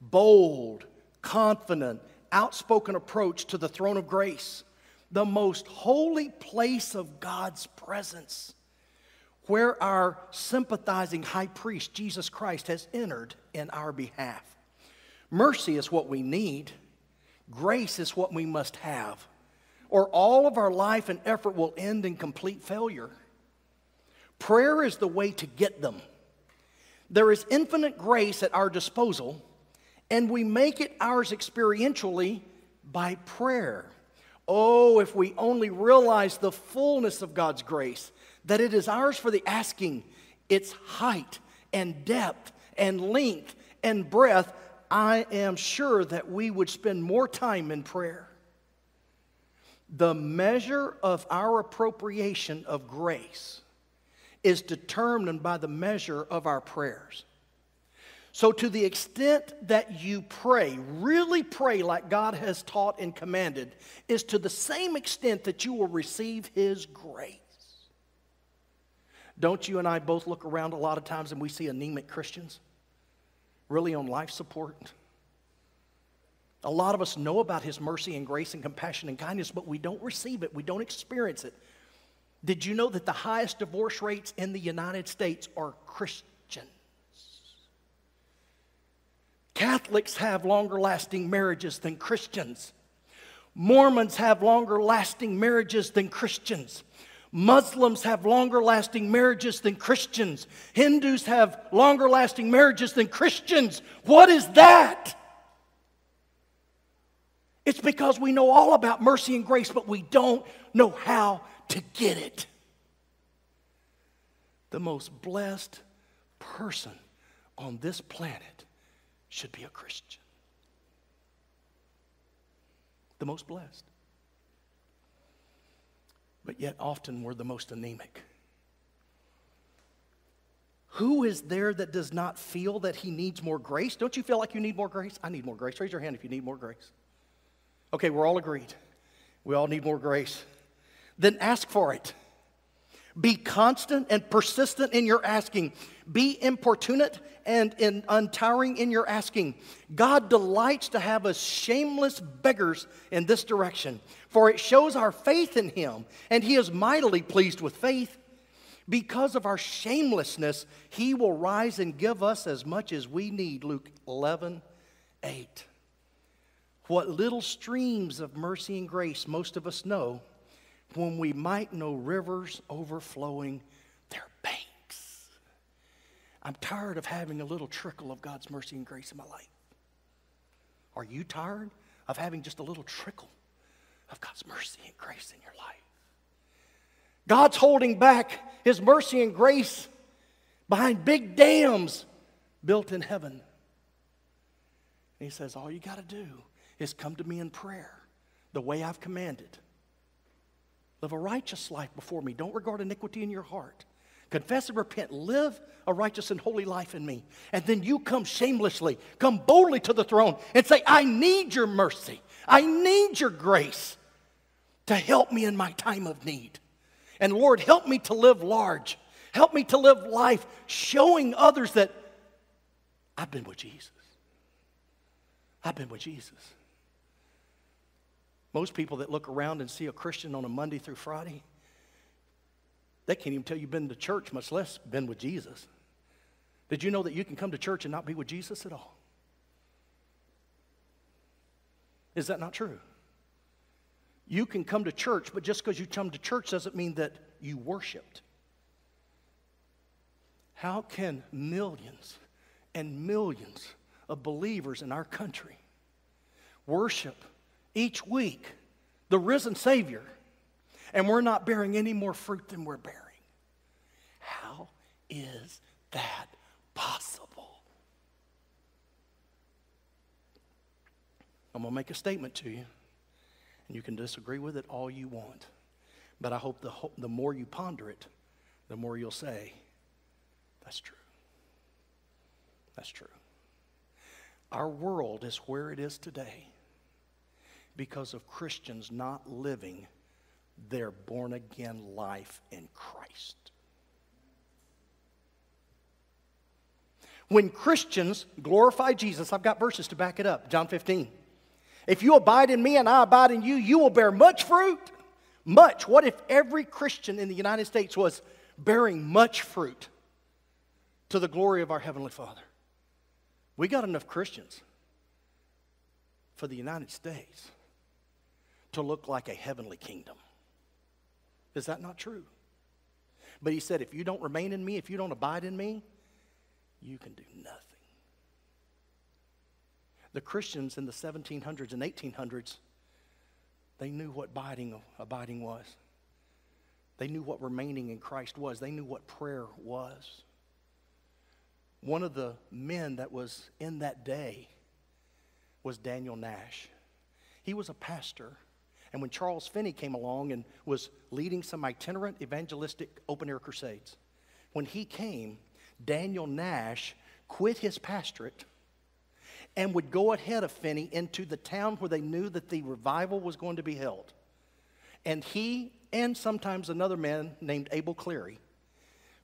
bold, confident, outspoken approach to the throne of grace, the most holy place of God's presence. where our sympathizing high priest, Jesus Christ, has entered in our behalf. Mercy is what we need, grace is what we must have, or all of our life and effort will end in complete failure. Prayer is the way to get them. There is infinite grace at our disposal, and we make it ours experientially by prayer. Oh, if we only realize the fullness of God's grace, that it is ours for the asking, its height and depth and length and breadth, I am sure that we would spend more time in prayer. The measure of our appropriation of grace is determined by the measure of our prayers. So, to the extent that you pray, really pray like God has taught and commanded, is to the same extent that you will receive His grace. Don't you and I both look around a lot of times and we see anemic Christians really on life support? A lot of us know about His mercy and grace and compassion and kindness, but we don't receive it, we don't experience it. Did you know that the highest divorce rates in the United States are Christians? Catholics have longer lasting marriages than Christians. Mormons have longer lasting marriages than Christians. Muslims have longer lasting marriages than Christians. Hindus have longer lasting marriages than Christians. What is that? It's because we know all about mercy and grace, but we don't know how to get it. The most blessed person on this planet should be a Christian. The most blessed. But yet, often we're the most anemic. Who is there that does not feel that he needs more grace? Don't you feel like you need more grace? I need more grace. Raise your hand if you need more grace. Okay, we're all agreed. We all need more grace. Then ask for it. Be constant and persistent in your asking. Be importunate and in untiring in your asking. God delights to have us shameless beggars in this direction, for it shows our faith in Him, and He is mightily pleased with faith. Because of our shamelessness, He will rise and give us as much as we need. Luke 11, 8. What little streams of mercy and grace most of us know when we might know rivers overflowing their banks. I'm tired of having a little trickle of God's mercy and grace in my life. Are you tired of having just a little trickle of God's mercy and grace in your life? God's holding back His mercy and grace behind big dams built in heaven. And He says, All you got to do is come to me in prayer the way I've commanded. Live a righteous life before me. Don't regard iniquity in your heart. Confess and repent. Live a righteous and holy life in me. And then you come shamelessly, come boldly to the throne and say, I need your mercy. I need your grace to help me in my time of need. And Lord, help me to live large. Help me to live life showing others that I've been with Jesus. I've been with Jesus. Most people that look around and see a Christian on a Monday through Friday, they can't even tell you've been to church, much less been with Jesus. Did you know that you can come to church and not be with Jesus at all? Is that not true? You can come to church, but just because you come to church doesn't mean that you worshiped. How can millions and millions of believers in our country worship each week the risen Savior, and we're not bearing any more fruit than we're bearing. How is that possible? I'm going to make a statement to you, and you can disagree with it all you want. But I hope the, the more you ponder it, the more you'll say, that's true. That's true. Our world is where it is today because of Christians not living their born again life in Christ. When Christians glorify Jesus, I've got verses to back it up. John 15. If you abide in me and I abide in you, you will bear much fruit. Much. What if every Christian in the United States was bearing much fruit to the glory of our Heavenly Father. We got enough Christians for the United States to look like a heavenly kingdom. Is that not true? But he said, if you don't remain in me, if you don't abide in me, you can do nothing. The Christians in the 1700s and 1800s, they knew what abiding, abiding was. They knew what remaining in Christ was. They knew what prayer was. One of the men that was in that day was Daniel Nash. He was a pastor. And when Charles Finney came along and was leading some itinerant evangelistic open air crusades, when he came, Daniel Nash quit his pastorate and would go ahead of Finney into the town where they knew that the revival was going to be held. And he and sometimes another man named Abel Clary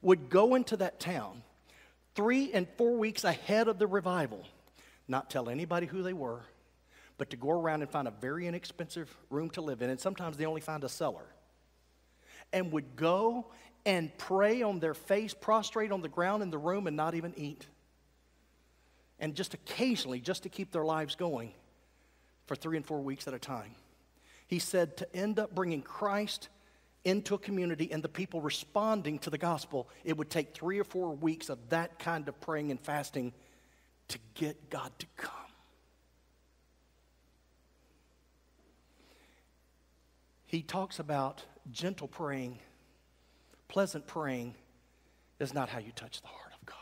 would go into that town three and four weeks ahead of the revival, not tell anybody who they were, but to go around and find a very inexpensive room to live in. And sometimes they only find a cellar. And would go and pray on their face, prostrate on the ground in the room, and not even eat. And just occasionally, just to keep their lives going for three and four weeks at a time. He said to end up bringing Christ into a community and the people responding to the gospel, it would take three or four weeks of that kind of praying and fasting to get God to come. He talks about gentle praying, pleasant praying is not how you touch the heart of God.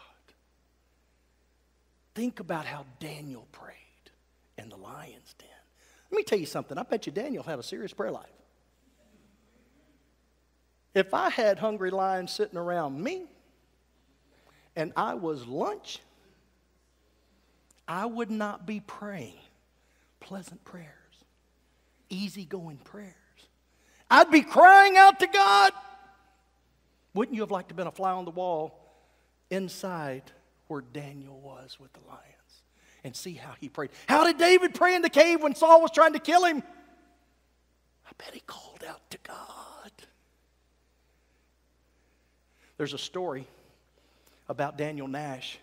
Think about how Daniel prayed in the lion's den. Let me tell you something. I bet you Daniel had a serious prayer life. If I had hungry lions sitting around me and I was lunch, I would not be praying pleasant prayers, easygoing prayers. I'd be crying out to God. Wouldn't you have liked to have been a fly on the wall inside where Daniel was with the lions and see how he prayed? How did David pray in the cave when Saul was trying to kill him? I bet he called out to God. There's a story about Daniel Nash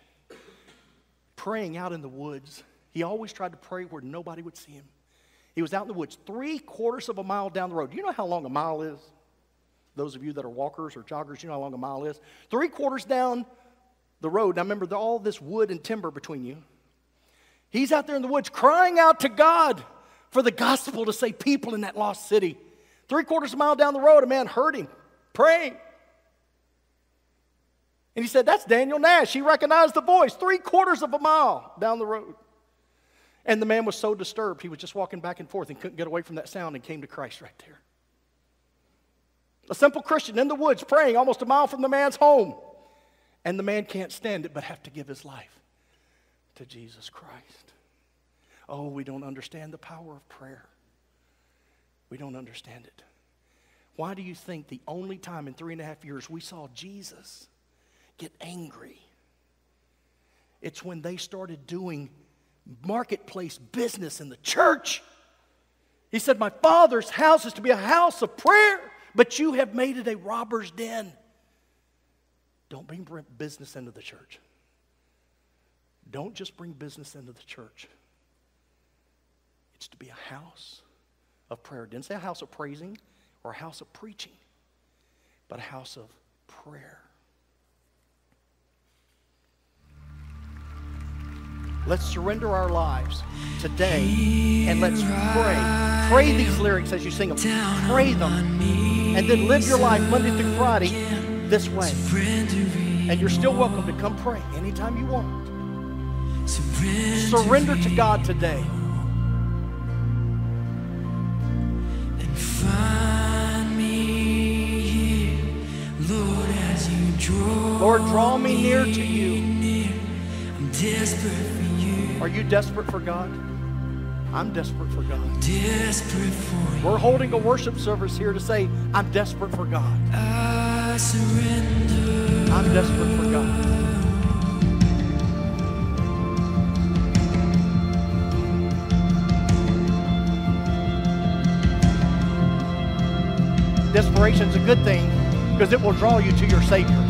praying out in the woods. He always tried to pray where nobody would see him. He was out in the woods, three quarters of a mile down the road. Do you know how long a mile is? Those of you that are walkers or joggers, you know how long a mile is? Three quarters down the road. Now remember, all this wood and timber between you. He's out there in the woods crying out to God for the gospel to save people in that lost city. Three quarters of a mile down the road, a man heard him praying. And he said, That's Daniel Nash. He recognized the voice three quarters of a mile down the road. And the man was so disturbed, he was just walking back and forth and couldn't get away from that sound and came to Christ right there. A simple Christian in the woods praying almost a mile from the man's home. And the man can't stand it but have to give his life to Jesus Christ. Oh, we don't understand the power of prayer. We don't understand it. Why do you think the only time in three and a half years we saw Jesus get angry. It's when they started doing marketplace business in the church. He said, My father's house is to be a house of prayer, but you have made it a robber's den. Don't bring business into the church. Don't just bring business into the church. It's to be a house of prayer. Didn't say a house of praising or a house of preaching, but a house of prayer. Let's surrender our lives today and let's pray. Pray these lyrics as you sing them. Pray them. And then live your life Monday through Friday this way. And you're still welcome to come pray anytime you want. Surrender to God today. And find me you Lord, draw me near to you. I'm desperate are you desperate for God? I'm desperate for God. Desperate for We're holding a worship service here to say, I'm desperate for God. I surrender. I'm desperate for God. Desperation is a good thing because it will draw you to your Savior.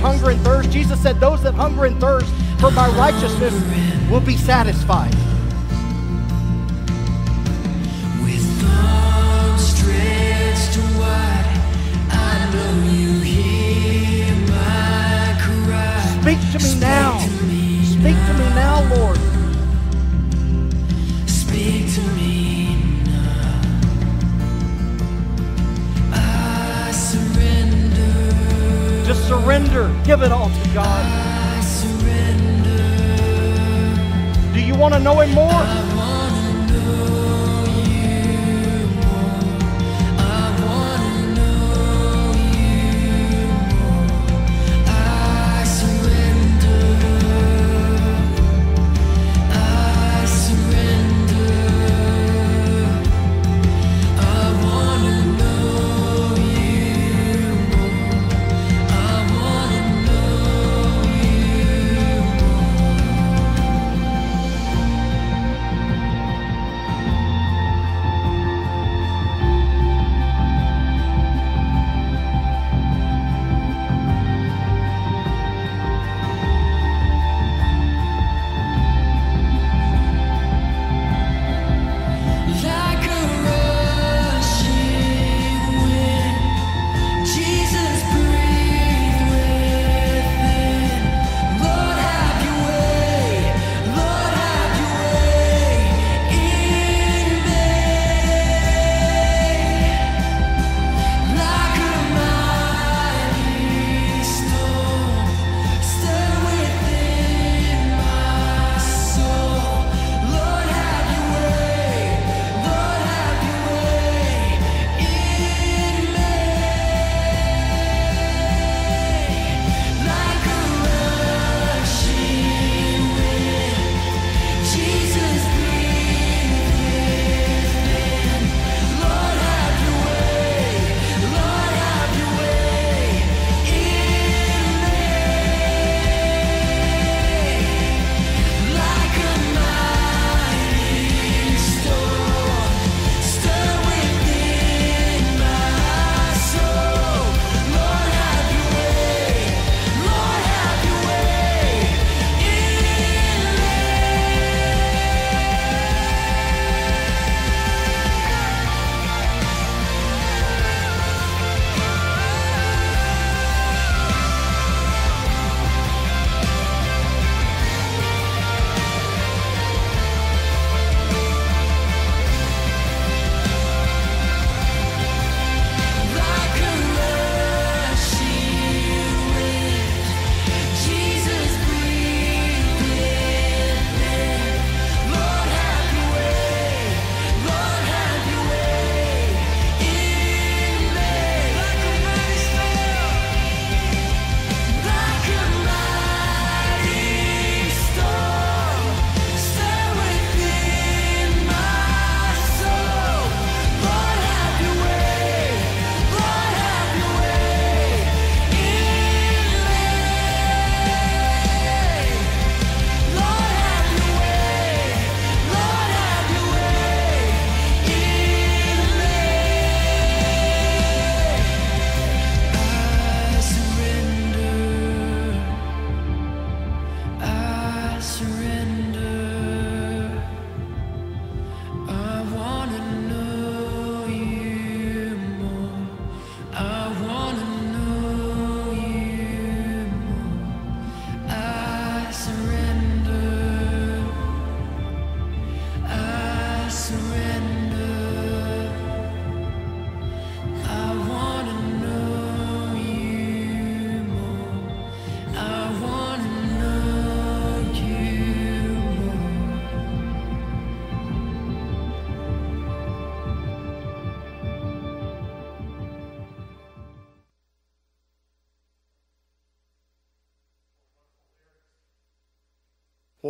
hunger and thirst. Jesus said, Those that hunger and thirst for my righteousness will be satisfied. Speak to me now. surrender. Give it all to God. Do you want to know Him more?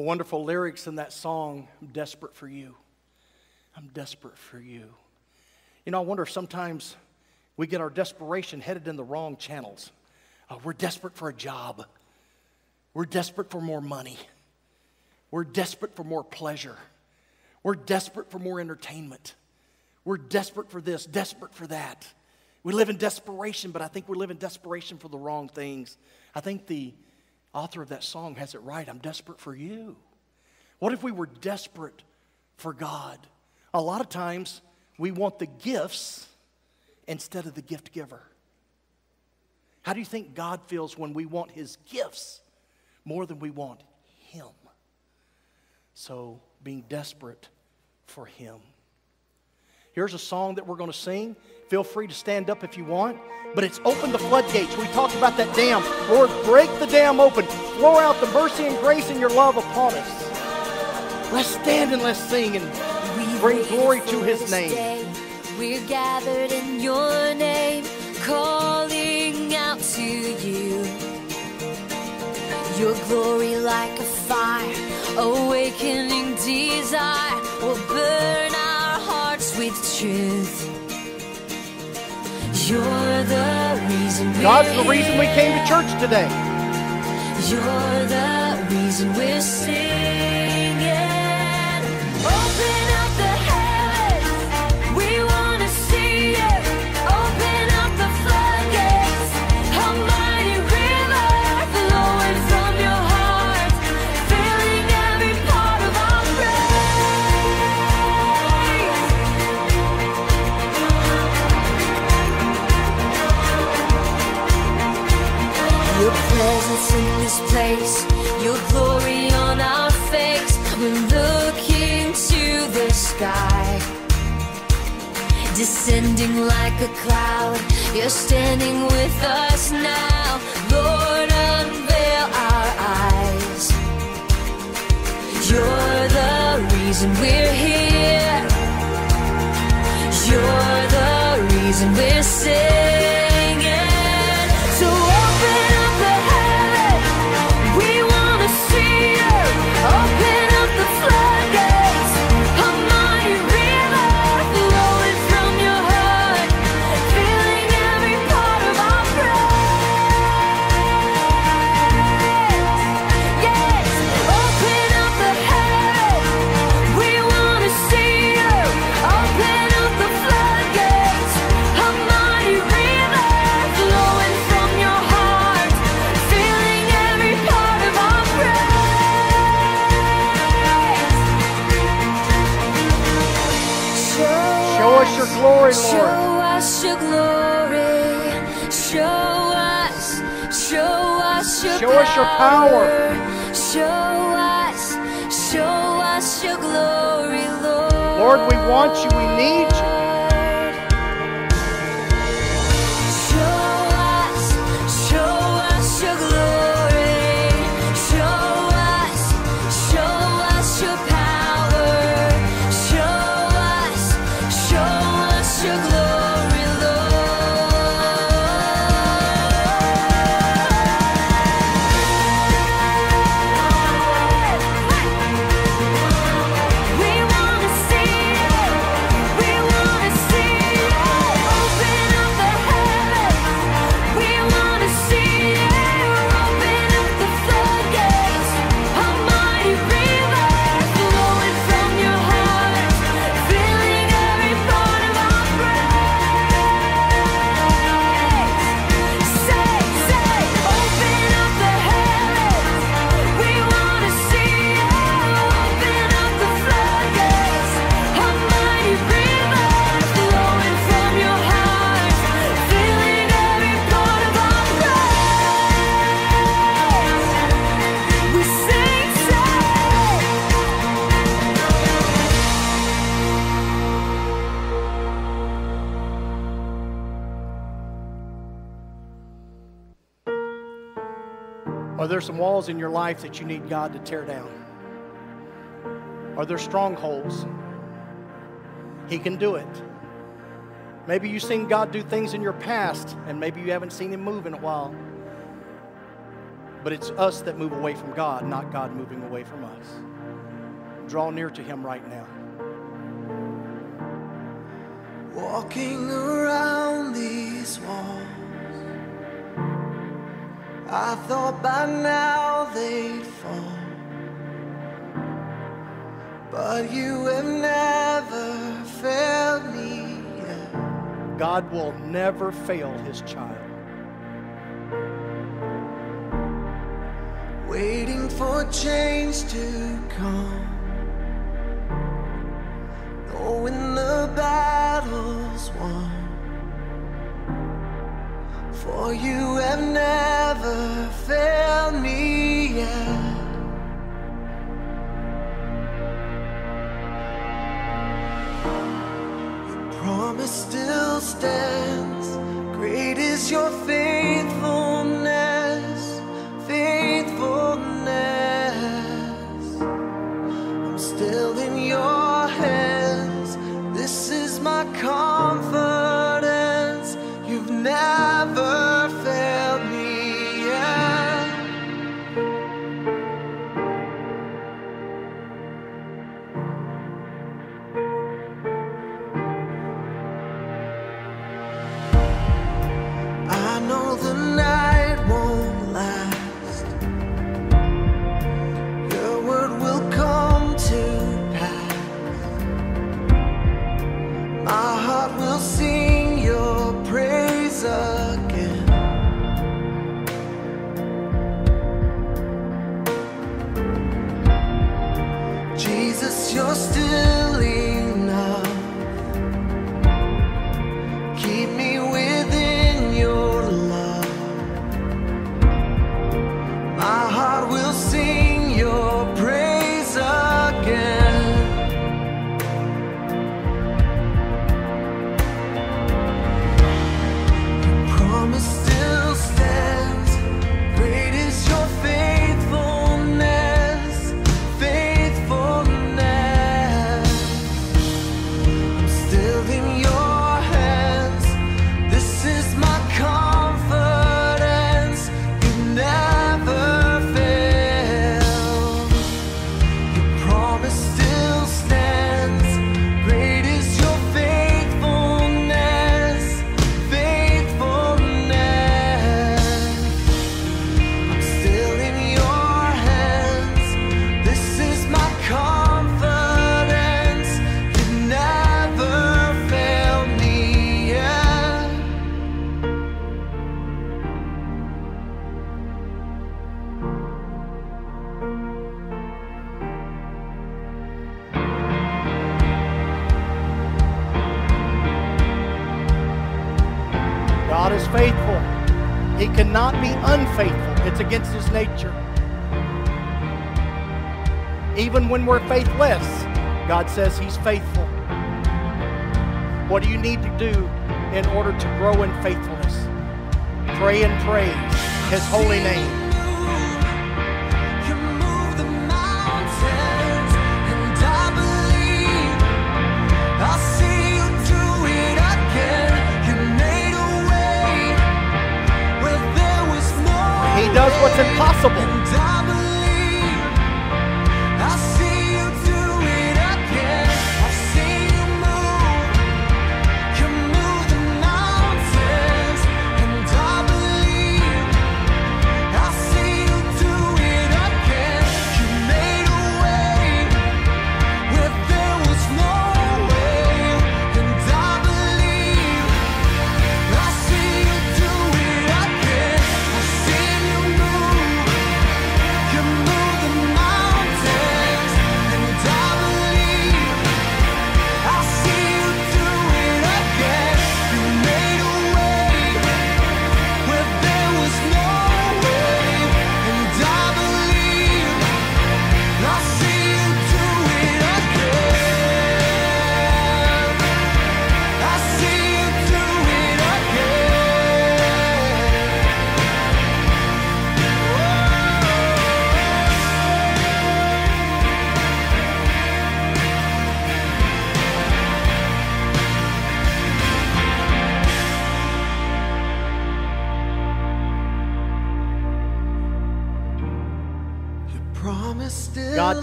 Well, wonderful lyrics in that song, I'm desperate for you. I'm desperate for you. You know, I wonder if sometimes we get our desperation headed in the wrong channels. Uh, we're desperate for a job. We're desperate for more money. We're desperate for more pleasure. We're desperate for more entertainment. We're desperate for this, desperate for that. We live in desperation, but I think we live in desperation for the wrong things. I think the author of that song has it right. I'm desperate for you. What if we were desperate for God? A lot of times we want the gifts instead of the gift giver. How do you think God feels when we want his gifts more than we want him? So, being desperate for him. Here's a song that we're going to sing. Feel free to stand up if you want. But it's Open the Floodgates. We talked about that dam. Lord, break the dam open. Pour out the mercy and grace and your love upon us. Let's stand and let's sing and bring glory to his name. We're gathered in your name, calling out to you. Your glory like a fire, awakening desire, will burn our hearts with truth. You're the reason we're God's the reason we came to church today. You're the reason we're singing. Place, your glory on our face. We're looking to the sky, descending like a cloud. You're standing with us now, Lord. Unveil our eyes. You're the reason we're here. You're the reason we're singing. tear down? Are there strongholds? He can do it. Maybe you've seen God do things in your past, and maybe you haven't seen Him move in a while. But it's us that move away from God, not God moving away from us. Draw near to Him right now. Walking around these walls, I thought by now they'd fall. But you have never failed me. God will never fail his child. Waiting for change to come. Knowing the battle's won. For you have never says He's faithful. What do you need to do in order to grow in faithfulness? Pray and praise His holy name. He does what's impossible.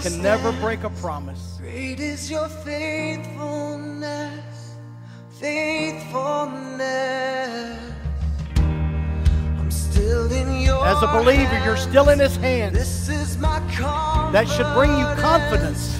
can never break a promise. Great is your faithfulness, faithfulness. I'm still in your As a believer, you're still in his hands. This is my confidence. That should bring you confidence.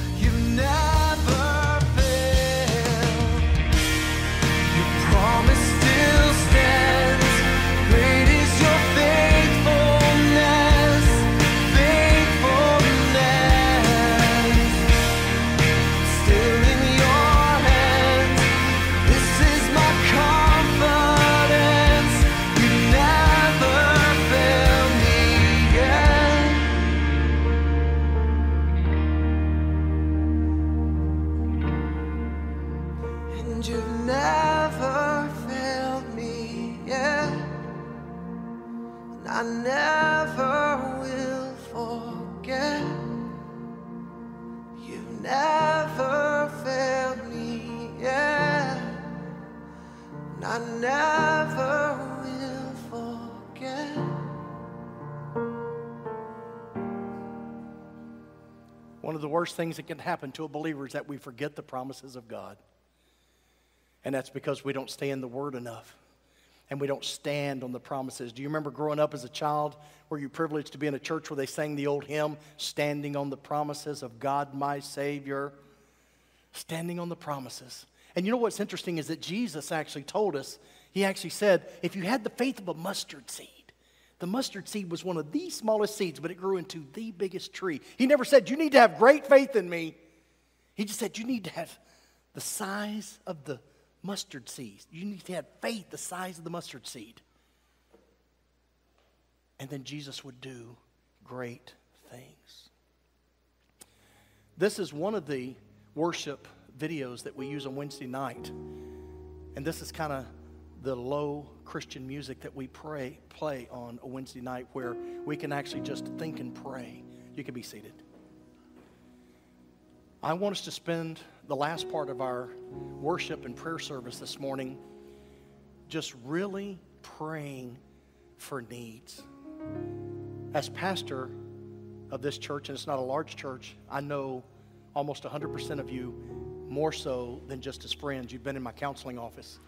Worst things that can happen to a believer is that we forget the promises of God. And that's because we don't stay in the Word enough. And we don't stand on the promises. Do you remember growing up as a child? Were you privileged to be in a church where they sang the old hymn, Standing on the Promises of God my Savior? Standing on the promises. And you know what's interesting is that Jesus actually told us, He actually said, if you had the faith of a mustard seed, the mustard seed was one of the smallest seeds, but it grew into the biggest tree. He never said, You need to have great faith in me. He just said, You need to have the size of the mustard seed. You need to have faith the size of the mustard seed. And then Jesus would do great things. This is one of the worship videos that we use on Wednesday night. And this is kind of the low Christian music that we pray, play on a Wednesday night where we can actually just think and pray. You can be seated. I want us to spend the last part of our worship and prayer service this morning just really praying for needs. As pastor of this church, and it's not a large church, I know almost 100% of you more so than just as friends. You've been in my counseling office,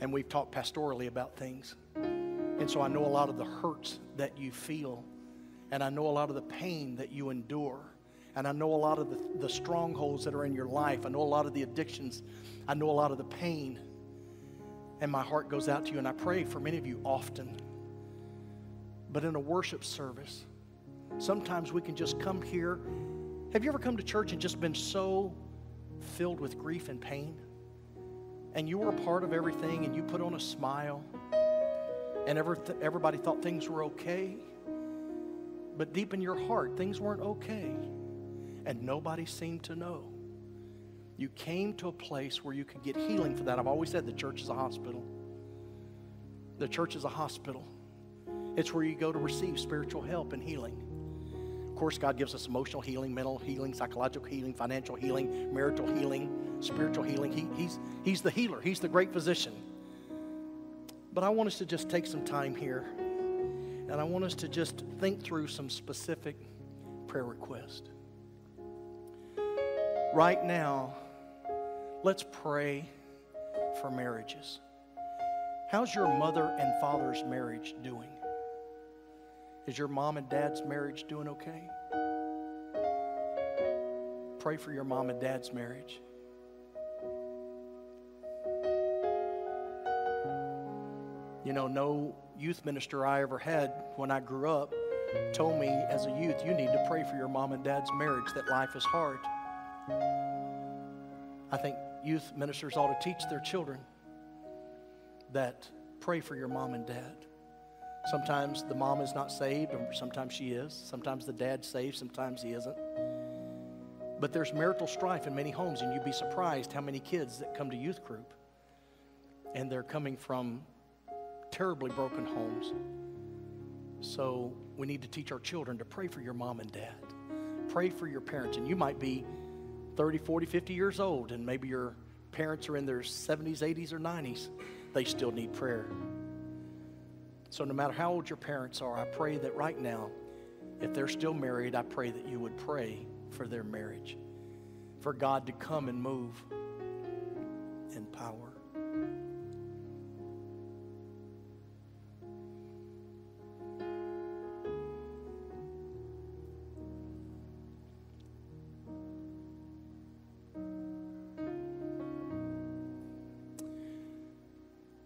and we've talked pastorally about things. And so I know a lot of the hurts that you feel, and I know a lot of the pain that you endure. And I know a lot of the, the strongholds that are in your life. I know a lot of the addictions. I know a lot of the pain. And my heart goes out to you, and I pray for many of you often. But in a worship service, sometimes we can just come here. Have you ever come to church and just been so filled with grief and pain? And you were a part of everything, and you put on a smile, and every, everybody thought things were okay. But deep in your heart, things weren't okay and nobody seemed to know. You came to a place where you could get healing for that. I've always said the church is a hospital. The church is a hospital. It's where you go to receive spiritual help and healing. Course, God gives us emotional healing, mental healing, psychological healing, financial healing, marital healing, spiritual healing. He, he's, he's the healer, He's the great physician. But I want us to just take some time here, and I want us to just think through some specific prayer requests right now, let's pray for marriages. How's your mother and father's marriage doing? Is your mom and dad's marriage doing okay? Pray for your mom and dad's marriage. You know, no youth minister I ever had when I grew up told me as a youth, you need to pray for your mom and dad's marriage, that life is hard. I think youth ministers ought to teach their children that pray for your mom and dad. Sometimes the mom is not saved, and sometimes she is. Sometimes the dad's saved, sometimes he isn't. But there's marital strife in many homes, and you'd be surprised how many kids that come to youth group and they're coming from terribly broken homes. So we need to teach our children to pray for your mom and dad. Pray for your parents. And you might be 30, 40, 50 years old, and maybe your parents are in their 70s, 80s, or 90s. They still need prayer. So, no matter how old your parents are, I pray that right now, if they're still married, I pray that you would pray for their marriage, for God to come and move in power.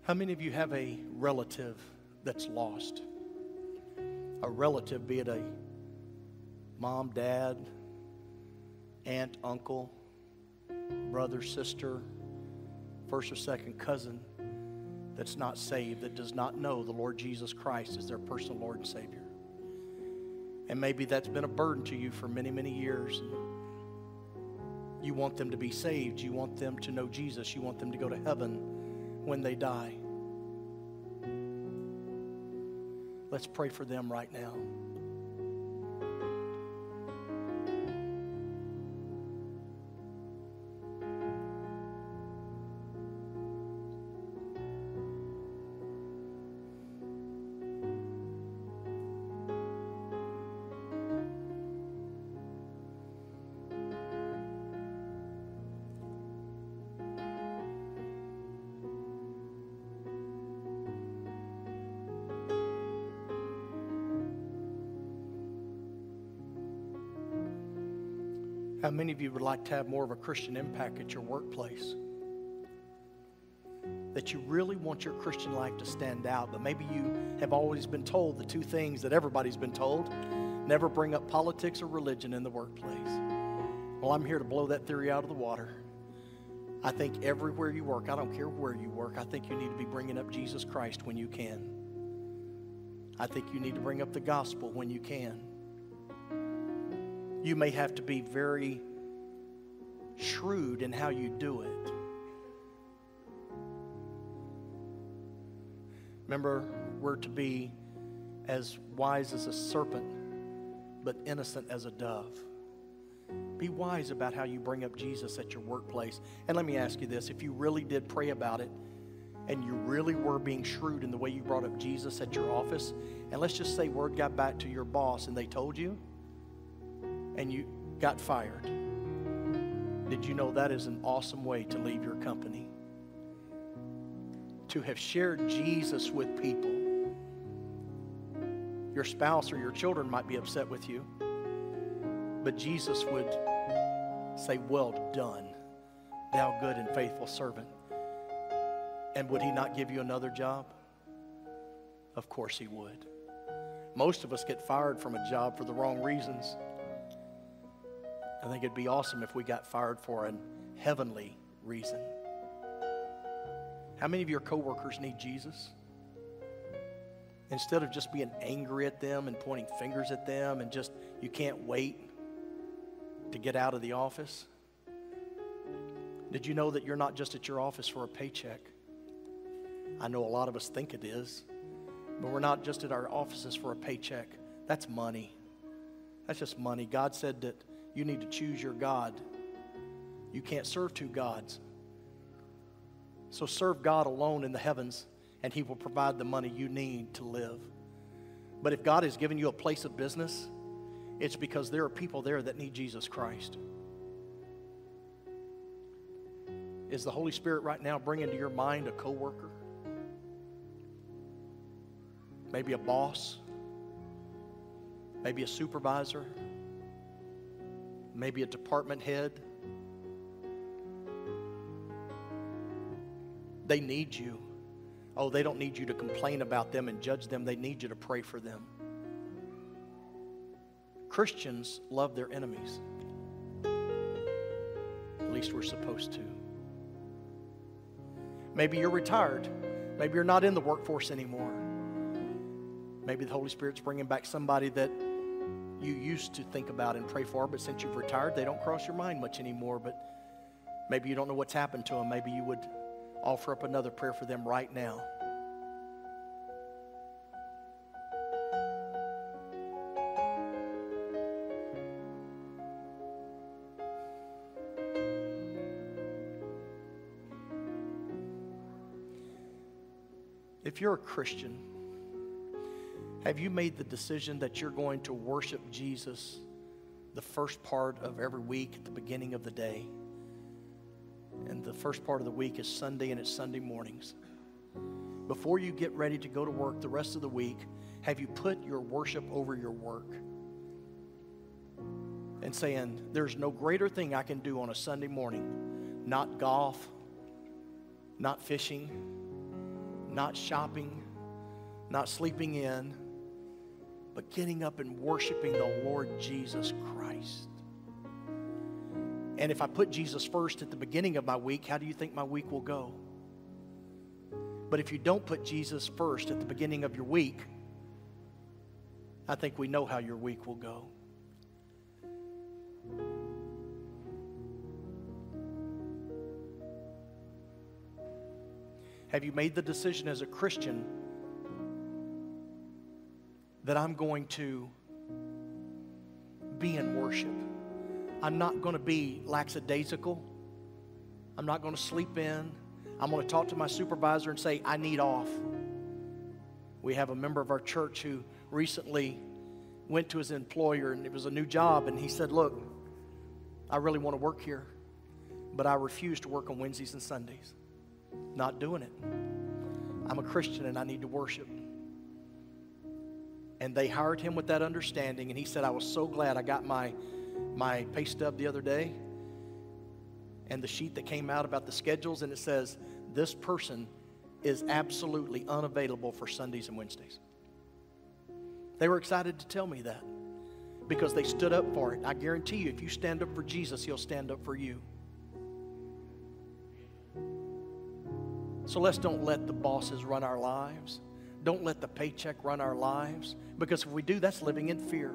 How many of you have a relative that's lost? A relative, be it a mom, dad, aunt, uncle, brother, sister, first or second cousin that's not saved, that does not know the Lord Jesus Christ as their personal Lord and Savior. And maybe that's been a burden to you for many, many years. You want them to be saved. You want them to know Jesus. You want them to go to heaven when they die. Let's pray for them right now. How many of you would like to have more of a Christian impact at your workplace? That you really want your Christian life to stand out, but maybe you have always been told the two things that everybody's been told never bring up politics or religion in the workplace. Well, I'm here to blow that theory out of the water. I think everywhere you work, I don't care where you work, I think you need to be bringing up Jesus Christ when you can. I think you need to bring up the gospel when you can you may have to be very shrewd in how you do it. Remember, we're to be as wise as a serpent, but innocent as a dove. Be wise about how you bring up Jesus at your workplace. And let me ask you this if you really did pray about it, and you really were being shrewd in the way you brought up Jesus at your office, and let's just say word got back to your boss and they told you, and you got fired. Did you know that is an awesome way to leave your company? To have shared Jesus with people. Your spouse or your children might be upset with you, but Jesus would say, Well done, thou good and faithful servant. And would he not give you another job? Of course he would. Most of us get fired from a job for the wrong reasons. I think it'd be awesome if we got fired for a heavenly reason. How many of your coworkers need Jesus? Instead of just being angry at them and pointing fingers at them and just, you can't wait to get out of the office. Did you know that you're not just at your office for a paycheck? I know a lot of us think it is, but we're not just at our offices for a paycheck. That's money. That's just money. God said that you need to choose your God. You can't serve two gods. So serve God alone in the heavens, and He will provide the money you need to live. But if God has given you a place of business, it's because there are people there that need Jesus Christ. Is the Holy Spirit right now bringing to your mind a coworker? Maybe a boss? Maybe a supervisor? Maybe a department head. They need you. Oh, they don't need you to complain about them and judge them, they need you to pray for them. Christians love their enemies. At least we're supposed to. Maybe you're retired. Maybe you're not in the workforce anymore. Maybe the Holy Spirit's bringing back somebody that you used to think about and pray for, but since you've retired, they don't cross your mind much anymore. But maybe you don't know what's happened to them. Maybe you would offer up another prayer for them right now. If you're a Christian, have you made the decision that you're going to worship Jesus the first part of every week at the beginning of the day? And the first part of the week is Sunday and it's Sunday mornings. Before you get ready to go to work the rest of the week, have you put your worship over your work? And saying, There's no greater thing I can do on a Sunday morning, not golf, not fishing, not shopping, not sleeping in, but getting up and worshiping the Lord Jesus Christ. And if I put Jesus first at the beginning of my week, how do you think my week will go? But if you don't put Jesus first at the beginning of your week, I think we know how your week will go. Have you made the decision as a Christian that I'm going to be in worship? I'm not going to be lackadaisical. I'm not going to sleep in. I'm going to talk to my supervisor and say, I need off. We have a member of our church who recently went to his employer and it was a new job, and he said, Look, I really want to work here, but I refuse to work on Wednesdays and Sundays. Not doing it. I'm a Christian and I need to worship. And they hired him with that understanding, and he said, I was so glad I got my, my pay stub the other day and the sheet that came out about the schedules, and it says, This person is absolutely unavailable for Sundays and Wednesdays. They were excited to tell me that because they stood up for it. I guarantee you, if you stand up for Jesus, He'll stand up for you. So let's don't let the bosses run our lives. Don't let the paycheck run our lives. Because if we do, that's living in fear.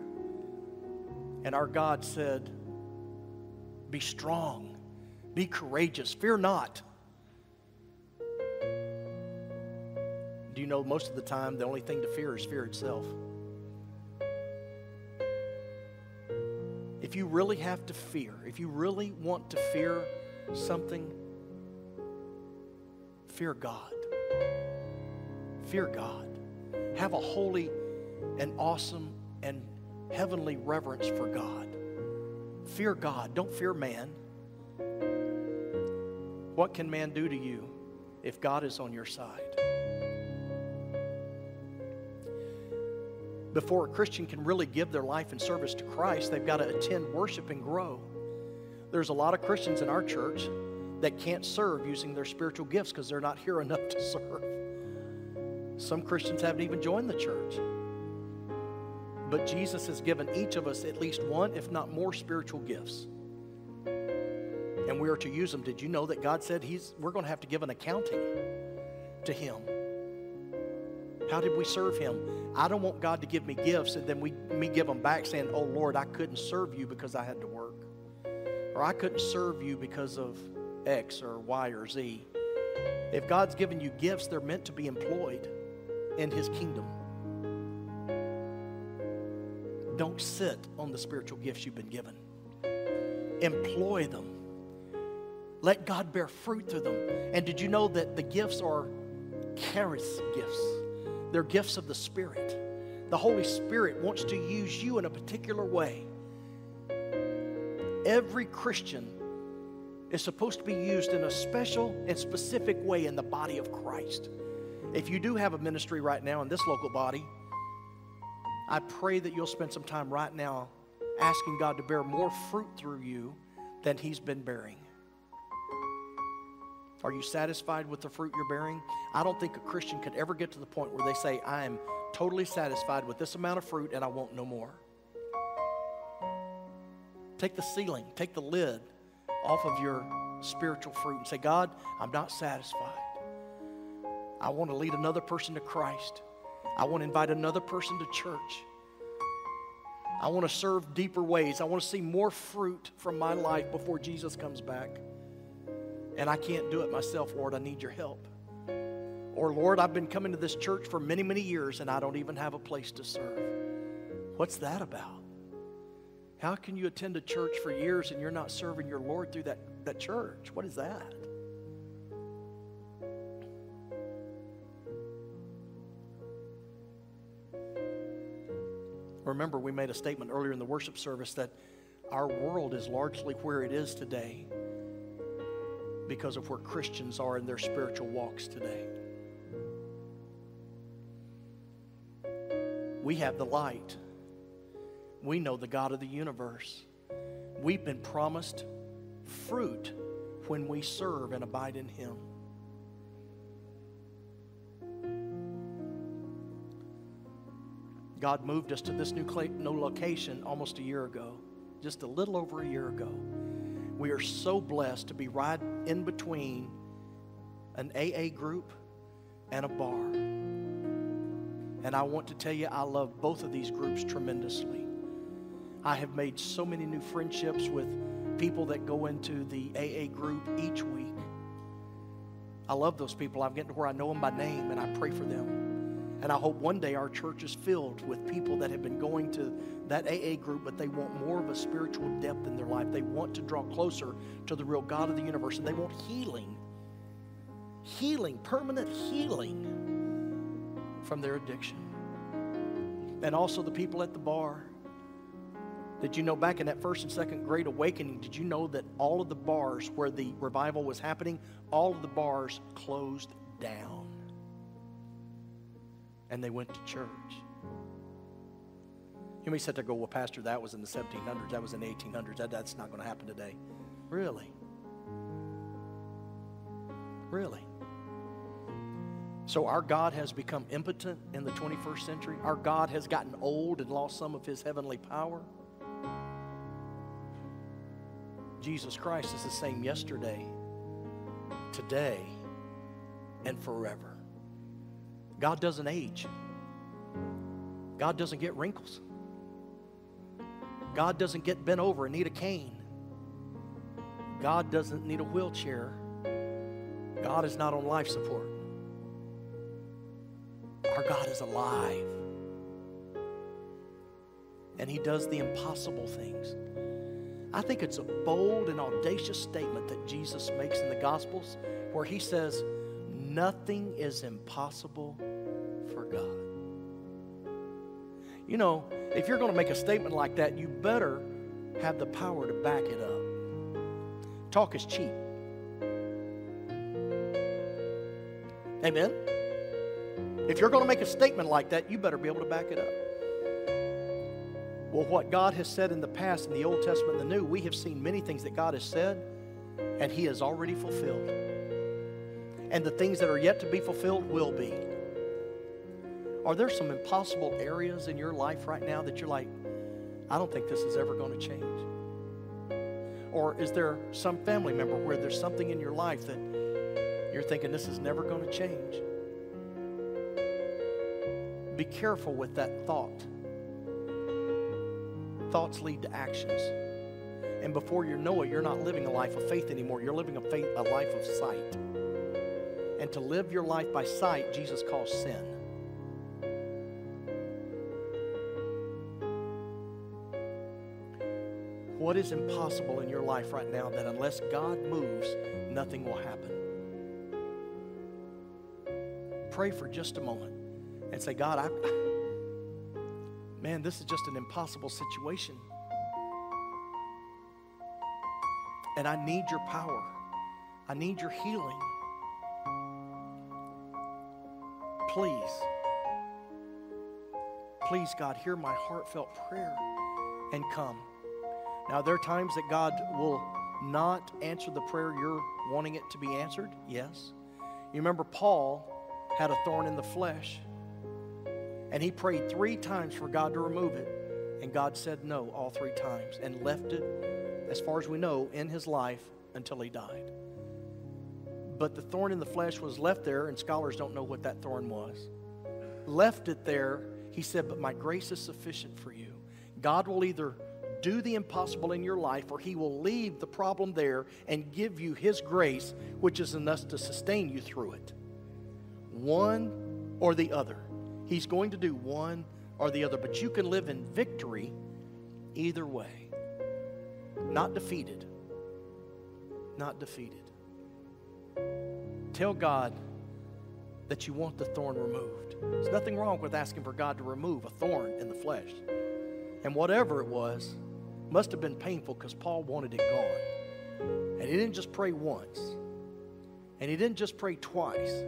And our God said, Be strong, be courageous, fear not. Do you know most of the time the only thing to fear is fear itself? If you really have to fear, if you really want to fear something, fear God. Fear God. Have a holy and awesome and heavenly reverence for God. Fear God. Don't fear man. What can man do to you if God is on your side? Before a Christian can really give their life and service to Christ, they've got to attend worship and grow. There's a lot of Christians in our church that can't serve using their spiritual gifts because they're not here enough to serve. Some Christians haven't even joined the church. But Jesus has given each of us at least one, if not more, spiritual gifts. And we are to use them. Did you know that God said he's, we're going to have to give an accounting to Him? How did we serve Him? I don't want God to give me gifts and then we, me give them back saying, Oh Lord, I couldn't serve you because I had to work. Or I couldn't serve you because of X or Y or Z. If God's given you gifts, they're meant to be employed in His kingdom. Don't sit on the spiritual gifts you've been given, employ them. Let God bear fruit through them. And did you know that the gifts are charis gifts? They're gifts of the Spirit. The Holy Spirit wants to use you in a particular way. Every Christian is supposed to be used in a special and specific way in the body of Christ. If you do have a ministry right now in this local body, I pray that you'll spend some time right now asking God to bear more fruit through you than He's been bearing. Are you satisfied with the fruit you're bearing? I don't think a Christian could ever get to the point where they say, I am totally satisfied with this amount of fruit and I want no more. Take the ceiling, take the lid off of your spiritual fruit and say, God, I'm not satisfied. I want to lead another person to Christ. I want to invite another person to church. I want to serve deeper ways. I want to see more fruit from my life before Jesus comes back. And I can't do it myself, Lord. I need your help. Or, Lord, I've been coming to this church for many, many years and I don't even have a place to serve. What's that about? How can you attend a church for years and you're not serving your Lord through that, that church? What is that? Remember, we made a statement earlier in the worship service that our world is largely where it is today because of where Christians are in their spiritual walks today. We have the light. We know the God of the universe. We've been promised fruit when we serve and abide in Him. God moved us to this new, location almost a year ago, just a little over a year ago. We are so blessed to be right in between an AA group and a bar. And I want to tell you, I love both of these groups tremendously. I have made so many new friendships with people that go into the AA group each week. I love those people. I'm getting to where I know them by name and I pray for them. And I hope one day our church is filled with people that have been going to that AA group, but they want more of a spiritual depth in their life. They want to draw closer to the real God of the universe and they want healing. Healing, permanent healing from their addiction. And also the people at the bar. Did you know back in that first and second Great Awakening, did you know that all of the bars where the revival was happening, all of the bars closed down? And they went to church. You may sit there and go, well, Pastor, that was in the 1700s, that was in the 1800s, that, that's not going to happen today. Really? Really? So our God has become impotent in the 21st century? Our God has gotten old and lost some of his heavenly power? Jesus Christ is the same yesterday, today, and forever. God doesn't age. God doesn't get wrinkles. God doesn't get bent over and need a cane. God doesn't need a wheelchair. God is not on life support. Our God is alive. And He does the impossible things. I think it's a bold and audacious statement that Jesus makes in the Gospels where He says, Nothing is impossible for God. You know, if you're going to make a statement like that, you better have the power to back it up. Talk is cheap. Amen? If you're going to make a statement like that, you better be able to back it up. Well, what God has said in the past, in the Old Testament and the New, we have seen many things that God has said, and He has already fulfilled. And the things that are yet to be fulfilled will be. Are there some impossible areas in your life right now that you're like, I don't think this is ever going to change? Or is there some family member where there's something in your life that you're thinking this is never going to change? Be careful with that thought. Thoughts lead to actions. And before you know it, you're not living a life of faith anymore. You're living a, faith, a life of sight. And to live your life by sight, Jesus calls sin. What is impossible in your life right now that unless God moves, nothing will happen? Pray for just a moment and say, God, I, man, this is just an impossible situation. And I need your power. I need your healing. Please, please, God, hear my heartfelt prayer and come. Now, there are times that God will not answer the prayer you're wanting it to be answered. Yes. You remember Paul had a thorn in the flesh, and he prayed three times for God to remove it, and God said no all three times and left it, as far as we know, in his life until he died. But the thorn in the flesh was left there, and scholars don't know what that thorn was. Left it there, he said, But my grace is sufficient for you. God will either do the impossible in your life, or He will leave the problem there and give you His grace, which is enough to sustain you through it. One or the other. He's going to do one or the other, but you can live in victory either way. Not defeated. Not defeated. Tell God that you want the thorn removed. There's nothing wrong with asking for God to remove a thorn in the flesh. And whatever it was, must have been painful because Paul wanted it gone. And he didn't just pray once, and he didn't just pray twice,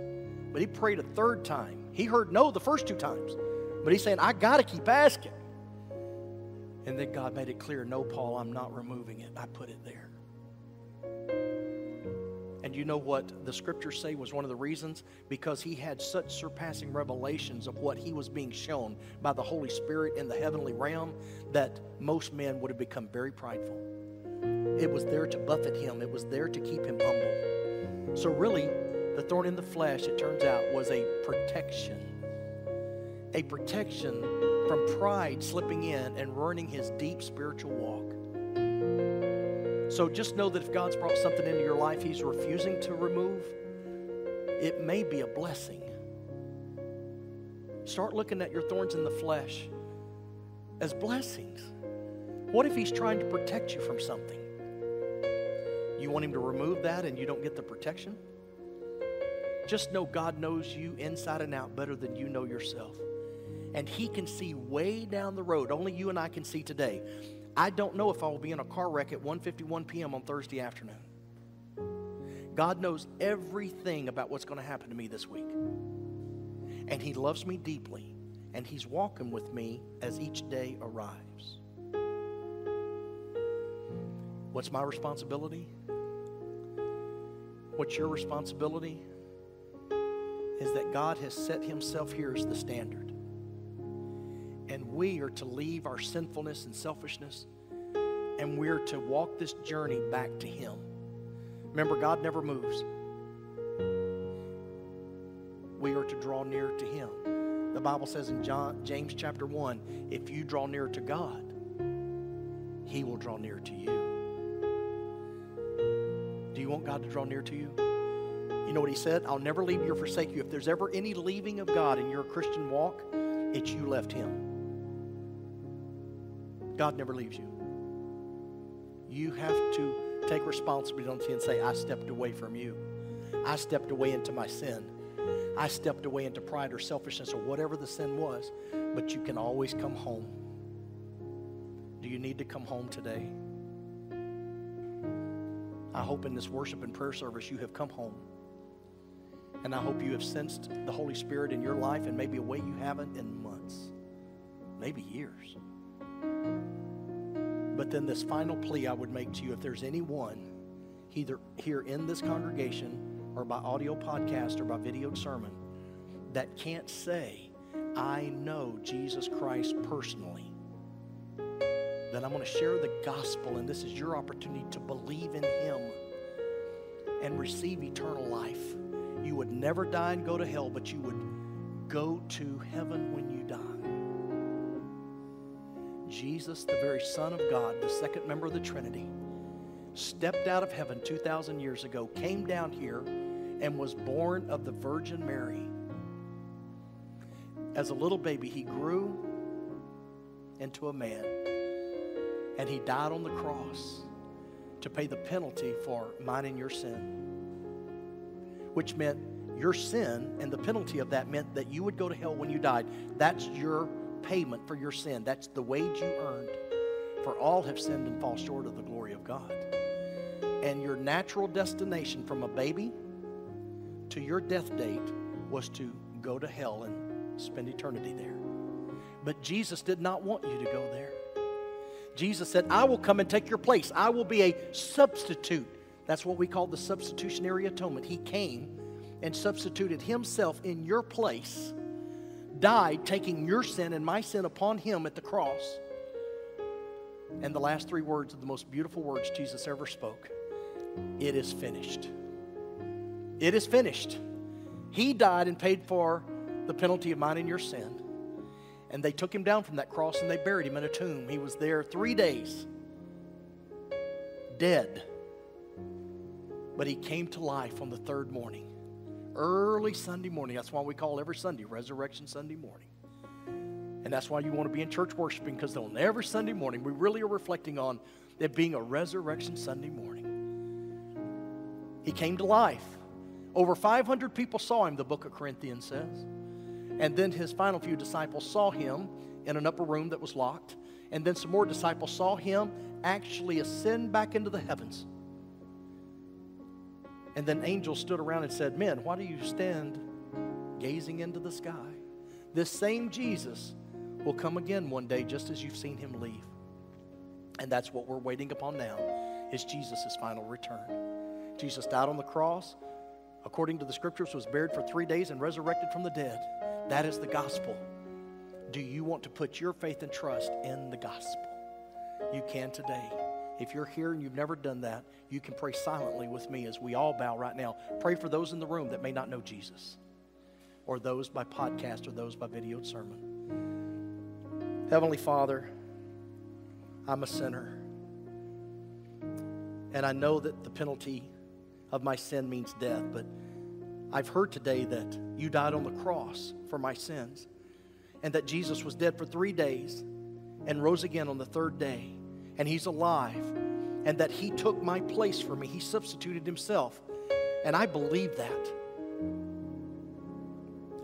but he prayed a third time. He heard no the first two times, but he's saying, I got to keep asking. And then God made it clear no, Paul, I'm not removing it. I put it there. And you know what the scriptures say was one of the reasons? Because he had such surpassing revelations of what he was being shown by the Holy Spirit in the heavenly realm that most men would have become very prideful. It was there to buffet him, it was there to keep him humble. So, really, the thorn in the flesh, it turns out, was a protection. A protection from pride slipping in and ruining his deep spiritual walk. So just know that if God's brought something into your life he's refusing to remove, it may be a blessing. Start looking at your thorns in the flesh as blessings. What if he's trying to protect you from something? You want him to remove that and you don't get the protection? Just know God knows you inside and out better than you know yourself. And he can see way down the road. Only you and I can see today. I don't know if I will be in a car wreck at 1:51 p.m. on Thursday afternoon. God knows everything about what's going to happen to me this week. And he loves me deeply, and he's walking with me as each day arrives. What's my responsibility? What's your responsibility? Is that God has set himself here as the standard. We are to leave our sinfulness and selfishness, and we're to walk this journey back to him. Remember, God never moves. We are to draw near to him. The Bible says in John, James chapter 1 if you draw near to God, he will draw near to you. Do you want God to draw near to you? You know what he said? I'll never leave you or forsake you. If there's ever any leaving of God in your Christian walk, it's you left him. God never leaves you. You have to take responsibility and say, I stepped away from you. I stepped away into my sin. I stepped away into pride or selfishness or whatever the sin was, but you can always come home. Do you need to come home today? I hope in this worship and prayer service you have come home. And I hope you have sensed the Holy Spirit in your life in maybe a way you haven't in months, maybe years. But then, this final plea I would make to you if there's anyone, either here in this congregation or by audio podcast or by videoed sermon, that can't say, I know Jesus Christ personally, then I'm going to share the gospel, and this is your opportunity to believe in Him and receive eternal life. You would never die and go to hell, but you would go to heaven when you die. Jesus, the very Son of God, the second member of the Trinity, stepped out of heaven 2,000 years ago, came down here, and was born of the Virgin Mary. As a little baby, he grew into a man, and he died on the cross to pay the penalty for mine and your sin which meant your sin and the penalty of that meant that you would go to hell when you died. That's your payment for your sin. That's the wage you earned. For all have sinned and fall short of the glory of God. And your natural destination from a baby to your death date was to go to hell and spend eternity there. But Jesus did not want you to go there. Jesus said, I will come and take your place. I will be a substitute that's what we call the substitutionary atonement. He came and substituted himself in your place, died, taking your sin and my sin upon him at the cross. And the last three words are the most beautiful words Jesus ever spoke It is finished. It is finished. He died and paid for the penalty of mine and your sin. And they took him down from that cross and they buried him in a tomb. He was there three days, dead. But he came to life on the third morning, early Sunday morning. That's why we call every Sunday Resurrection Sunday morning. And that's why you want to be in church worshiping because on every Sunday morning, we really are reflecting on it being a Resurrection Sunday morning. He came to life. Over 500 people saw him, the book of Corinthians says. And then his final few disciples saw him in an upper room that was locked. And then some more disciples saw him actually ascend back into the heavens. And then angels stood around and said, Men, why do you stand gazing into the sky? This same Jesus will come again one day just as you've seen him leave. And that's what we're waiting upon now is Jesus' final return. Jesus died on the cross, according to the scriptures, was buried for three days and resurrected from the dead. That is the gospel. Do you want to put your faith and trust in the gospel? You can today. If you're here and you've never done that, you can pray silently with me as we all bow right now. Pray for those in the room that may not know Jesus, or those by podcast, or those by video sermon. Heavenly Father, I'm a sinner. And I know that the penalty of my sin means death, but I've heard today that you died on the cross for my sins, and that Jesus was dead for three days and rose again on the third day, and he's alive, and that he took my place for me. He substituted himself. And I believe that.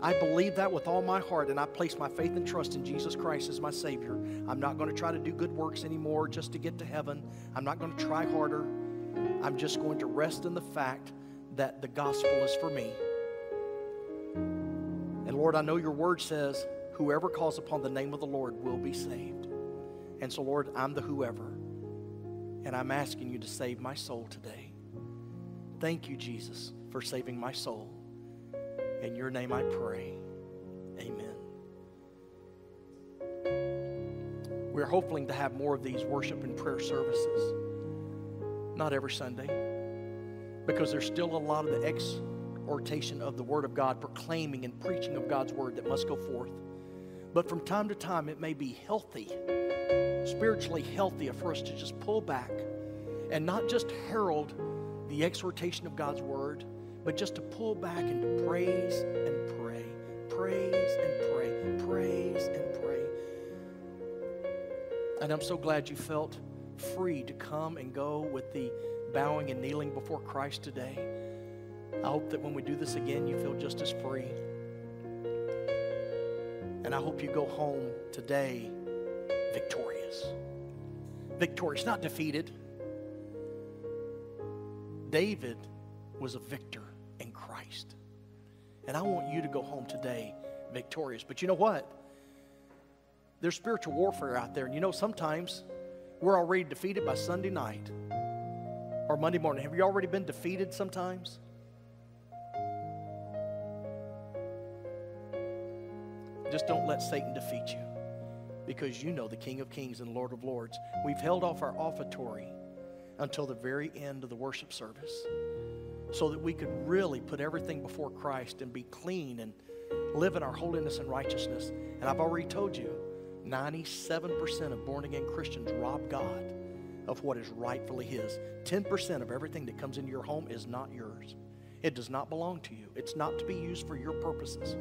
I believe that with all my heart, and I place my faith and trust in Jesus Christ as my Savior. I'm not going to try to do good works anymore just to get to heaven. I'm not going to try harder. I'm just going to rest in the fact that the gospel is for me. And Lord, I know your word says, whoever calls upon the name of the Lord will be saved. And so, Lord, I'm the whoever. And I'm asking you to save my soul today. Thank you, Jesus, for saving my soul. In your name I pray. Amen. We're hoping to have more of these worship and prayer services. Not every Sunday, because there's still a lot of the exhortation of the Word of God, proclaiming and preaching of God's Word that must go forth. But from time to time, it may be healthy, spiritually healthy, for us to just pull back and not just herald the exhortation of God's Word, but just to pull back and to praise and pray, praise and pray, praise and pray. And I'm so glad you felt free to come and go with the bowing and kneeling before Christ today. I hope that when we do this again, you feel just as free. And I hope you go home today victorious. Victorious, not defeated. David was a victor in Christ. And I want you to go home today victorious. But you know what? There's spiritual warfare out there. And you know, sometimes we're already defeated by Sunday night or Monday morning. Have you already been defeated sometimes? Just don't let Satan defeat you because you know the King of Kings and Lord of Lords. We've held off our offertory until the very end of the worship service so that we could really put everything before Christ and be clean and live in our holiness and righteousness. And I've already told you 97% of born again Christians rob God of what is rightfully His. 10% of everything that comes into your home is not yours. It does not belong to you. It's not to be used for your purposes,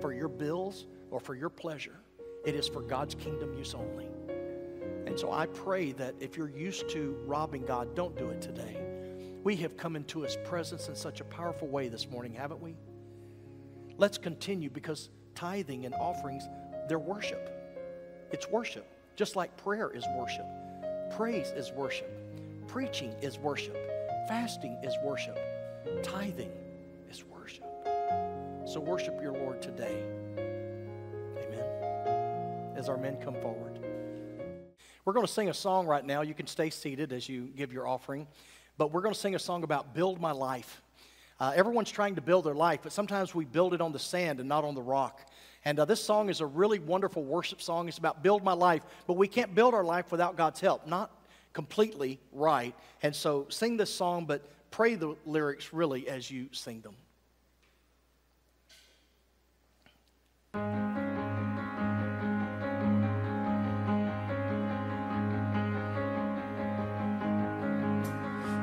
for your bills, or for your pleasure. It is for God's kingdom use only. And so I pray that if you're used to robbing God, don't do it today. We have come into His presence in such a powerful way this morning, haven't we? Let's continue because tithing and offerings, they're worship. It's worship, just like prayer is worship. Praise is worship. Preaching is worship. Fasting is worship. Tithing is worship. So worship your Lord today. As our men come forward. We're going to sing a song right now. You can stay seated as you give your offering. But we're going to sing a song about Build My Life. Uh, everyone's trying to build their life, but sometimes we build it on the sand and not on the rock. And uh, this song is a really wonderful worship song. It's about build my life, but we can't build our life without God's help. Not completely right. And so sing this song, but pray the lyrics really as you sing them.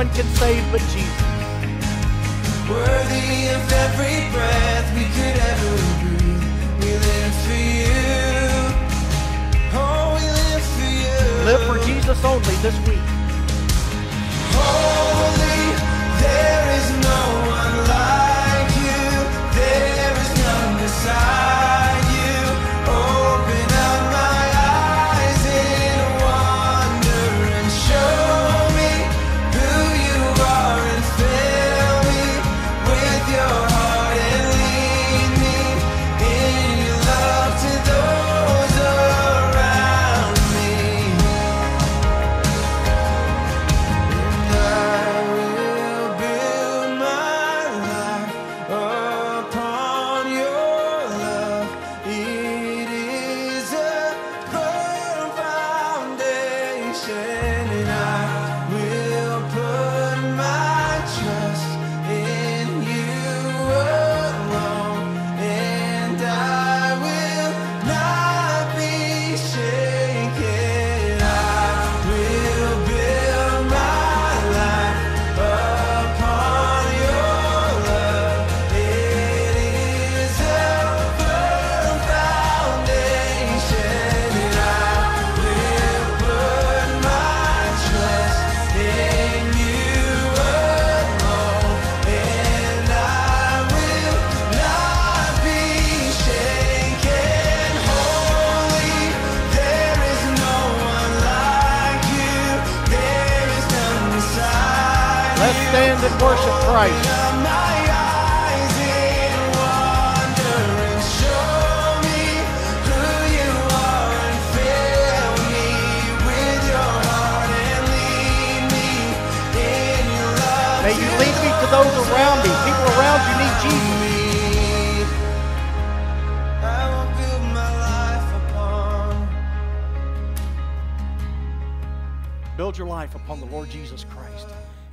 One can save but Jesus. Worthy of every breath we could ever breathe. We live for you. Oh, we live for you. Live for Jesus only this week.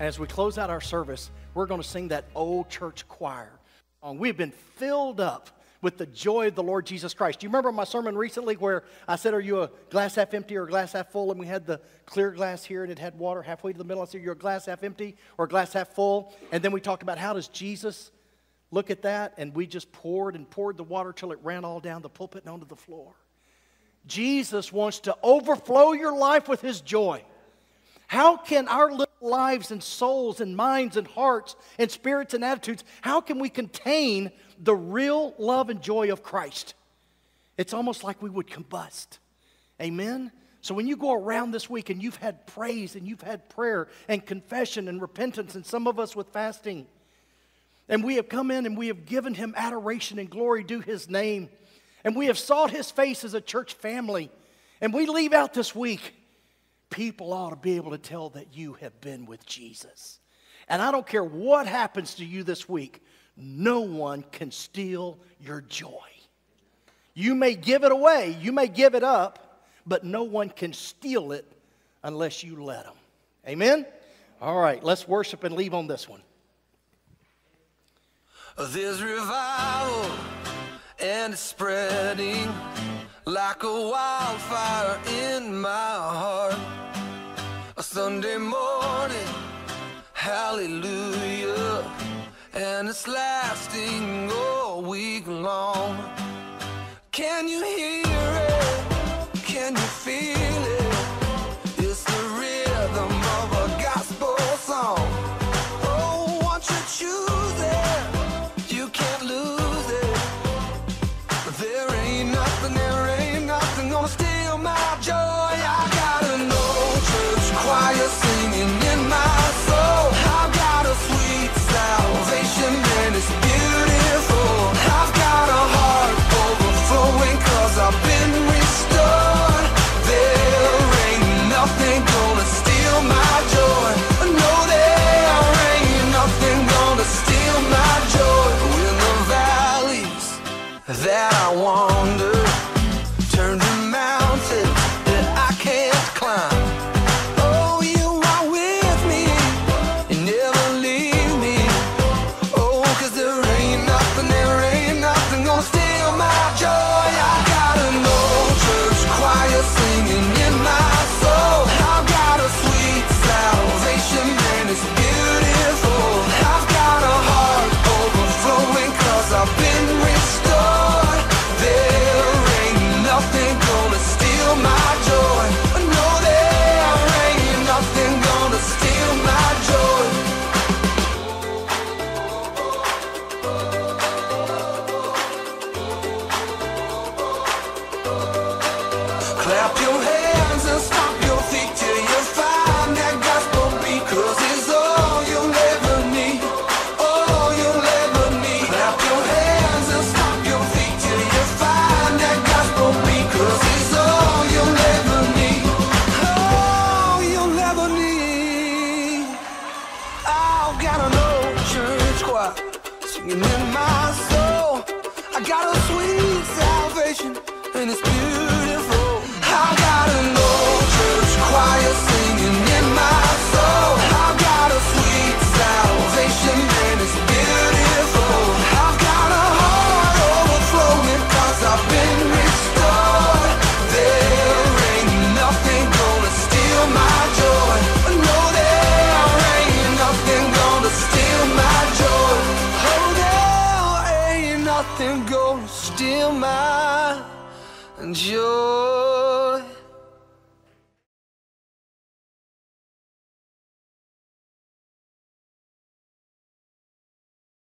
As we close out our service, we're going to sing that old church choir. We've been filled up with the joy of the Lord Jesus Christ. Do you remember my sermon recently where I said, Are you a glass half empty or a glass half full? And we had the clear glass here and it had water halfway to the middle. I said, You're a glass half empty or a glass half full. And then we talked about how does Jesus look at that? And we just poured and poured the water till it ran all down the pulpit and onto the floor. Jesus wants to overflow your life with his joy. How can our little lives and souls and minds and hearts and spirits and attitudes, how can we contain the real love and joy of Christ? It's almost like we would combust. Amen? So when you go around this week and you've had praise and you've had prayer and confession and repentance, and some of us with fasting, and we have come in and we have given him adoration and glory due his name, and we have sought his face as a church family, and we leave out this week people ought to be able to tell that you have been with Jesus. And I don't care what happens to you this week, no one can steal your joy. You may give it away, you may give it up, but no one can steal it unless you let them. Amen? All right, let's worship and leave on this one. There's revival and it's spreading like a wildfire in my heart. A Sunday morning, hallelujah, and it's lasting all week long. Can you hear it? Can you feel it?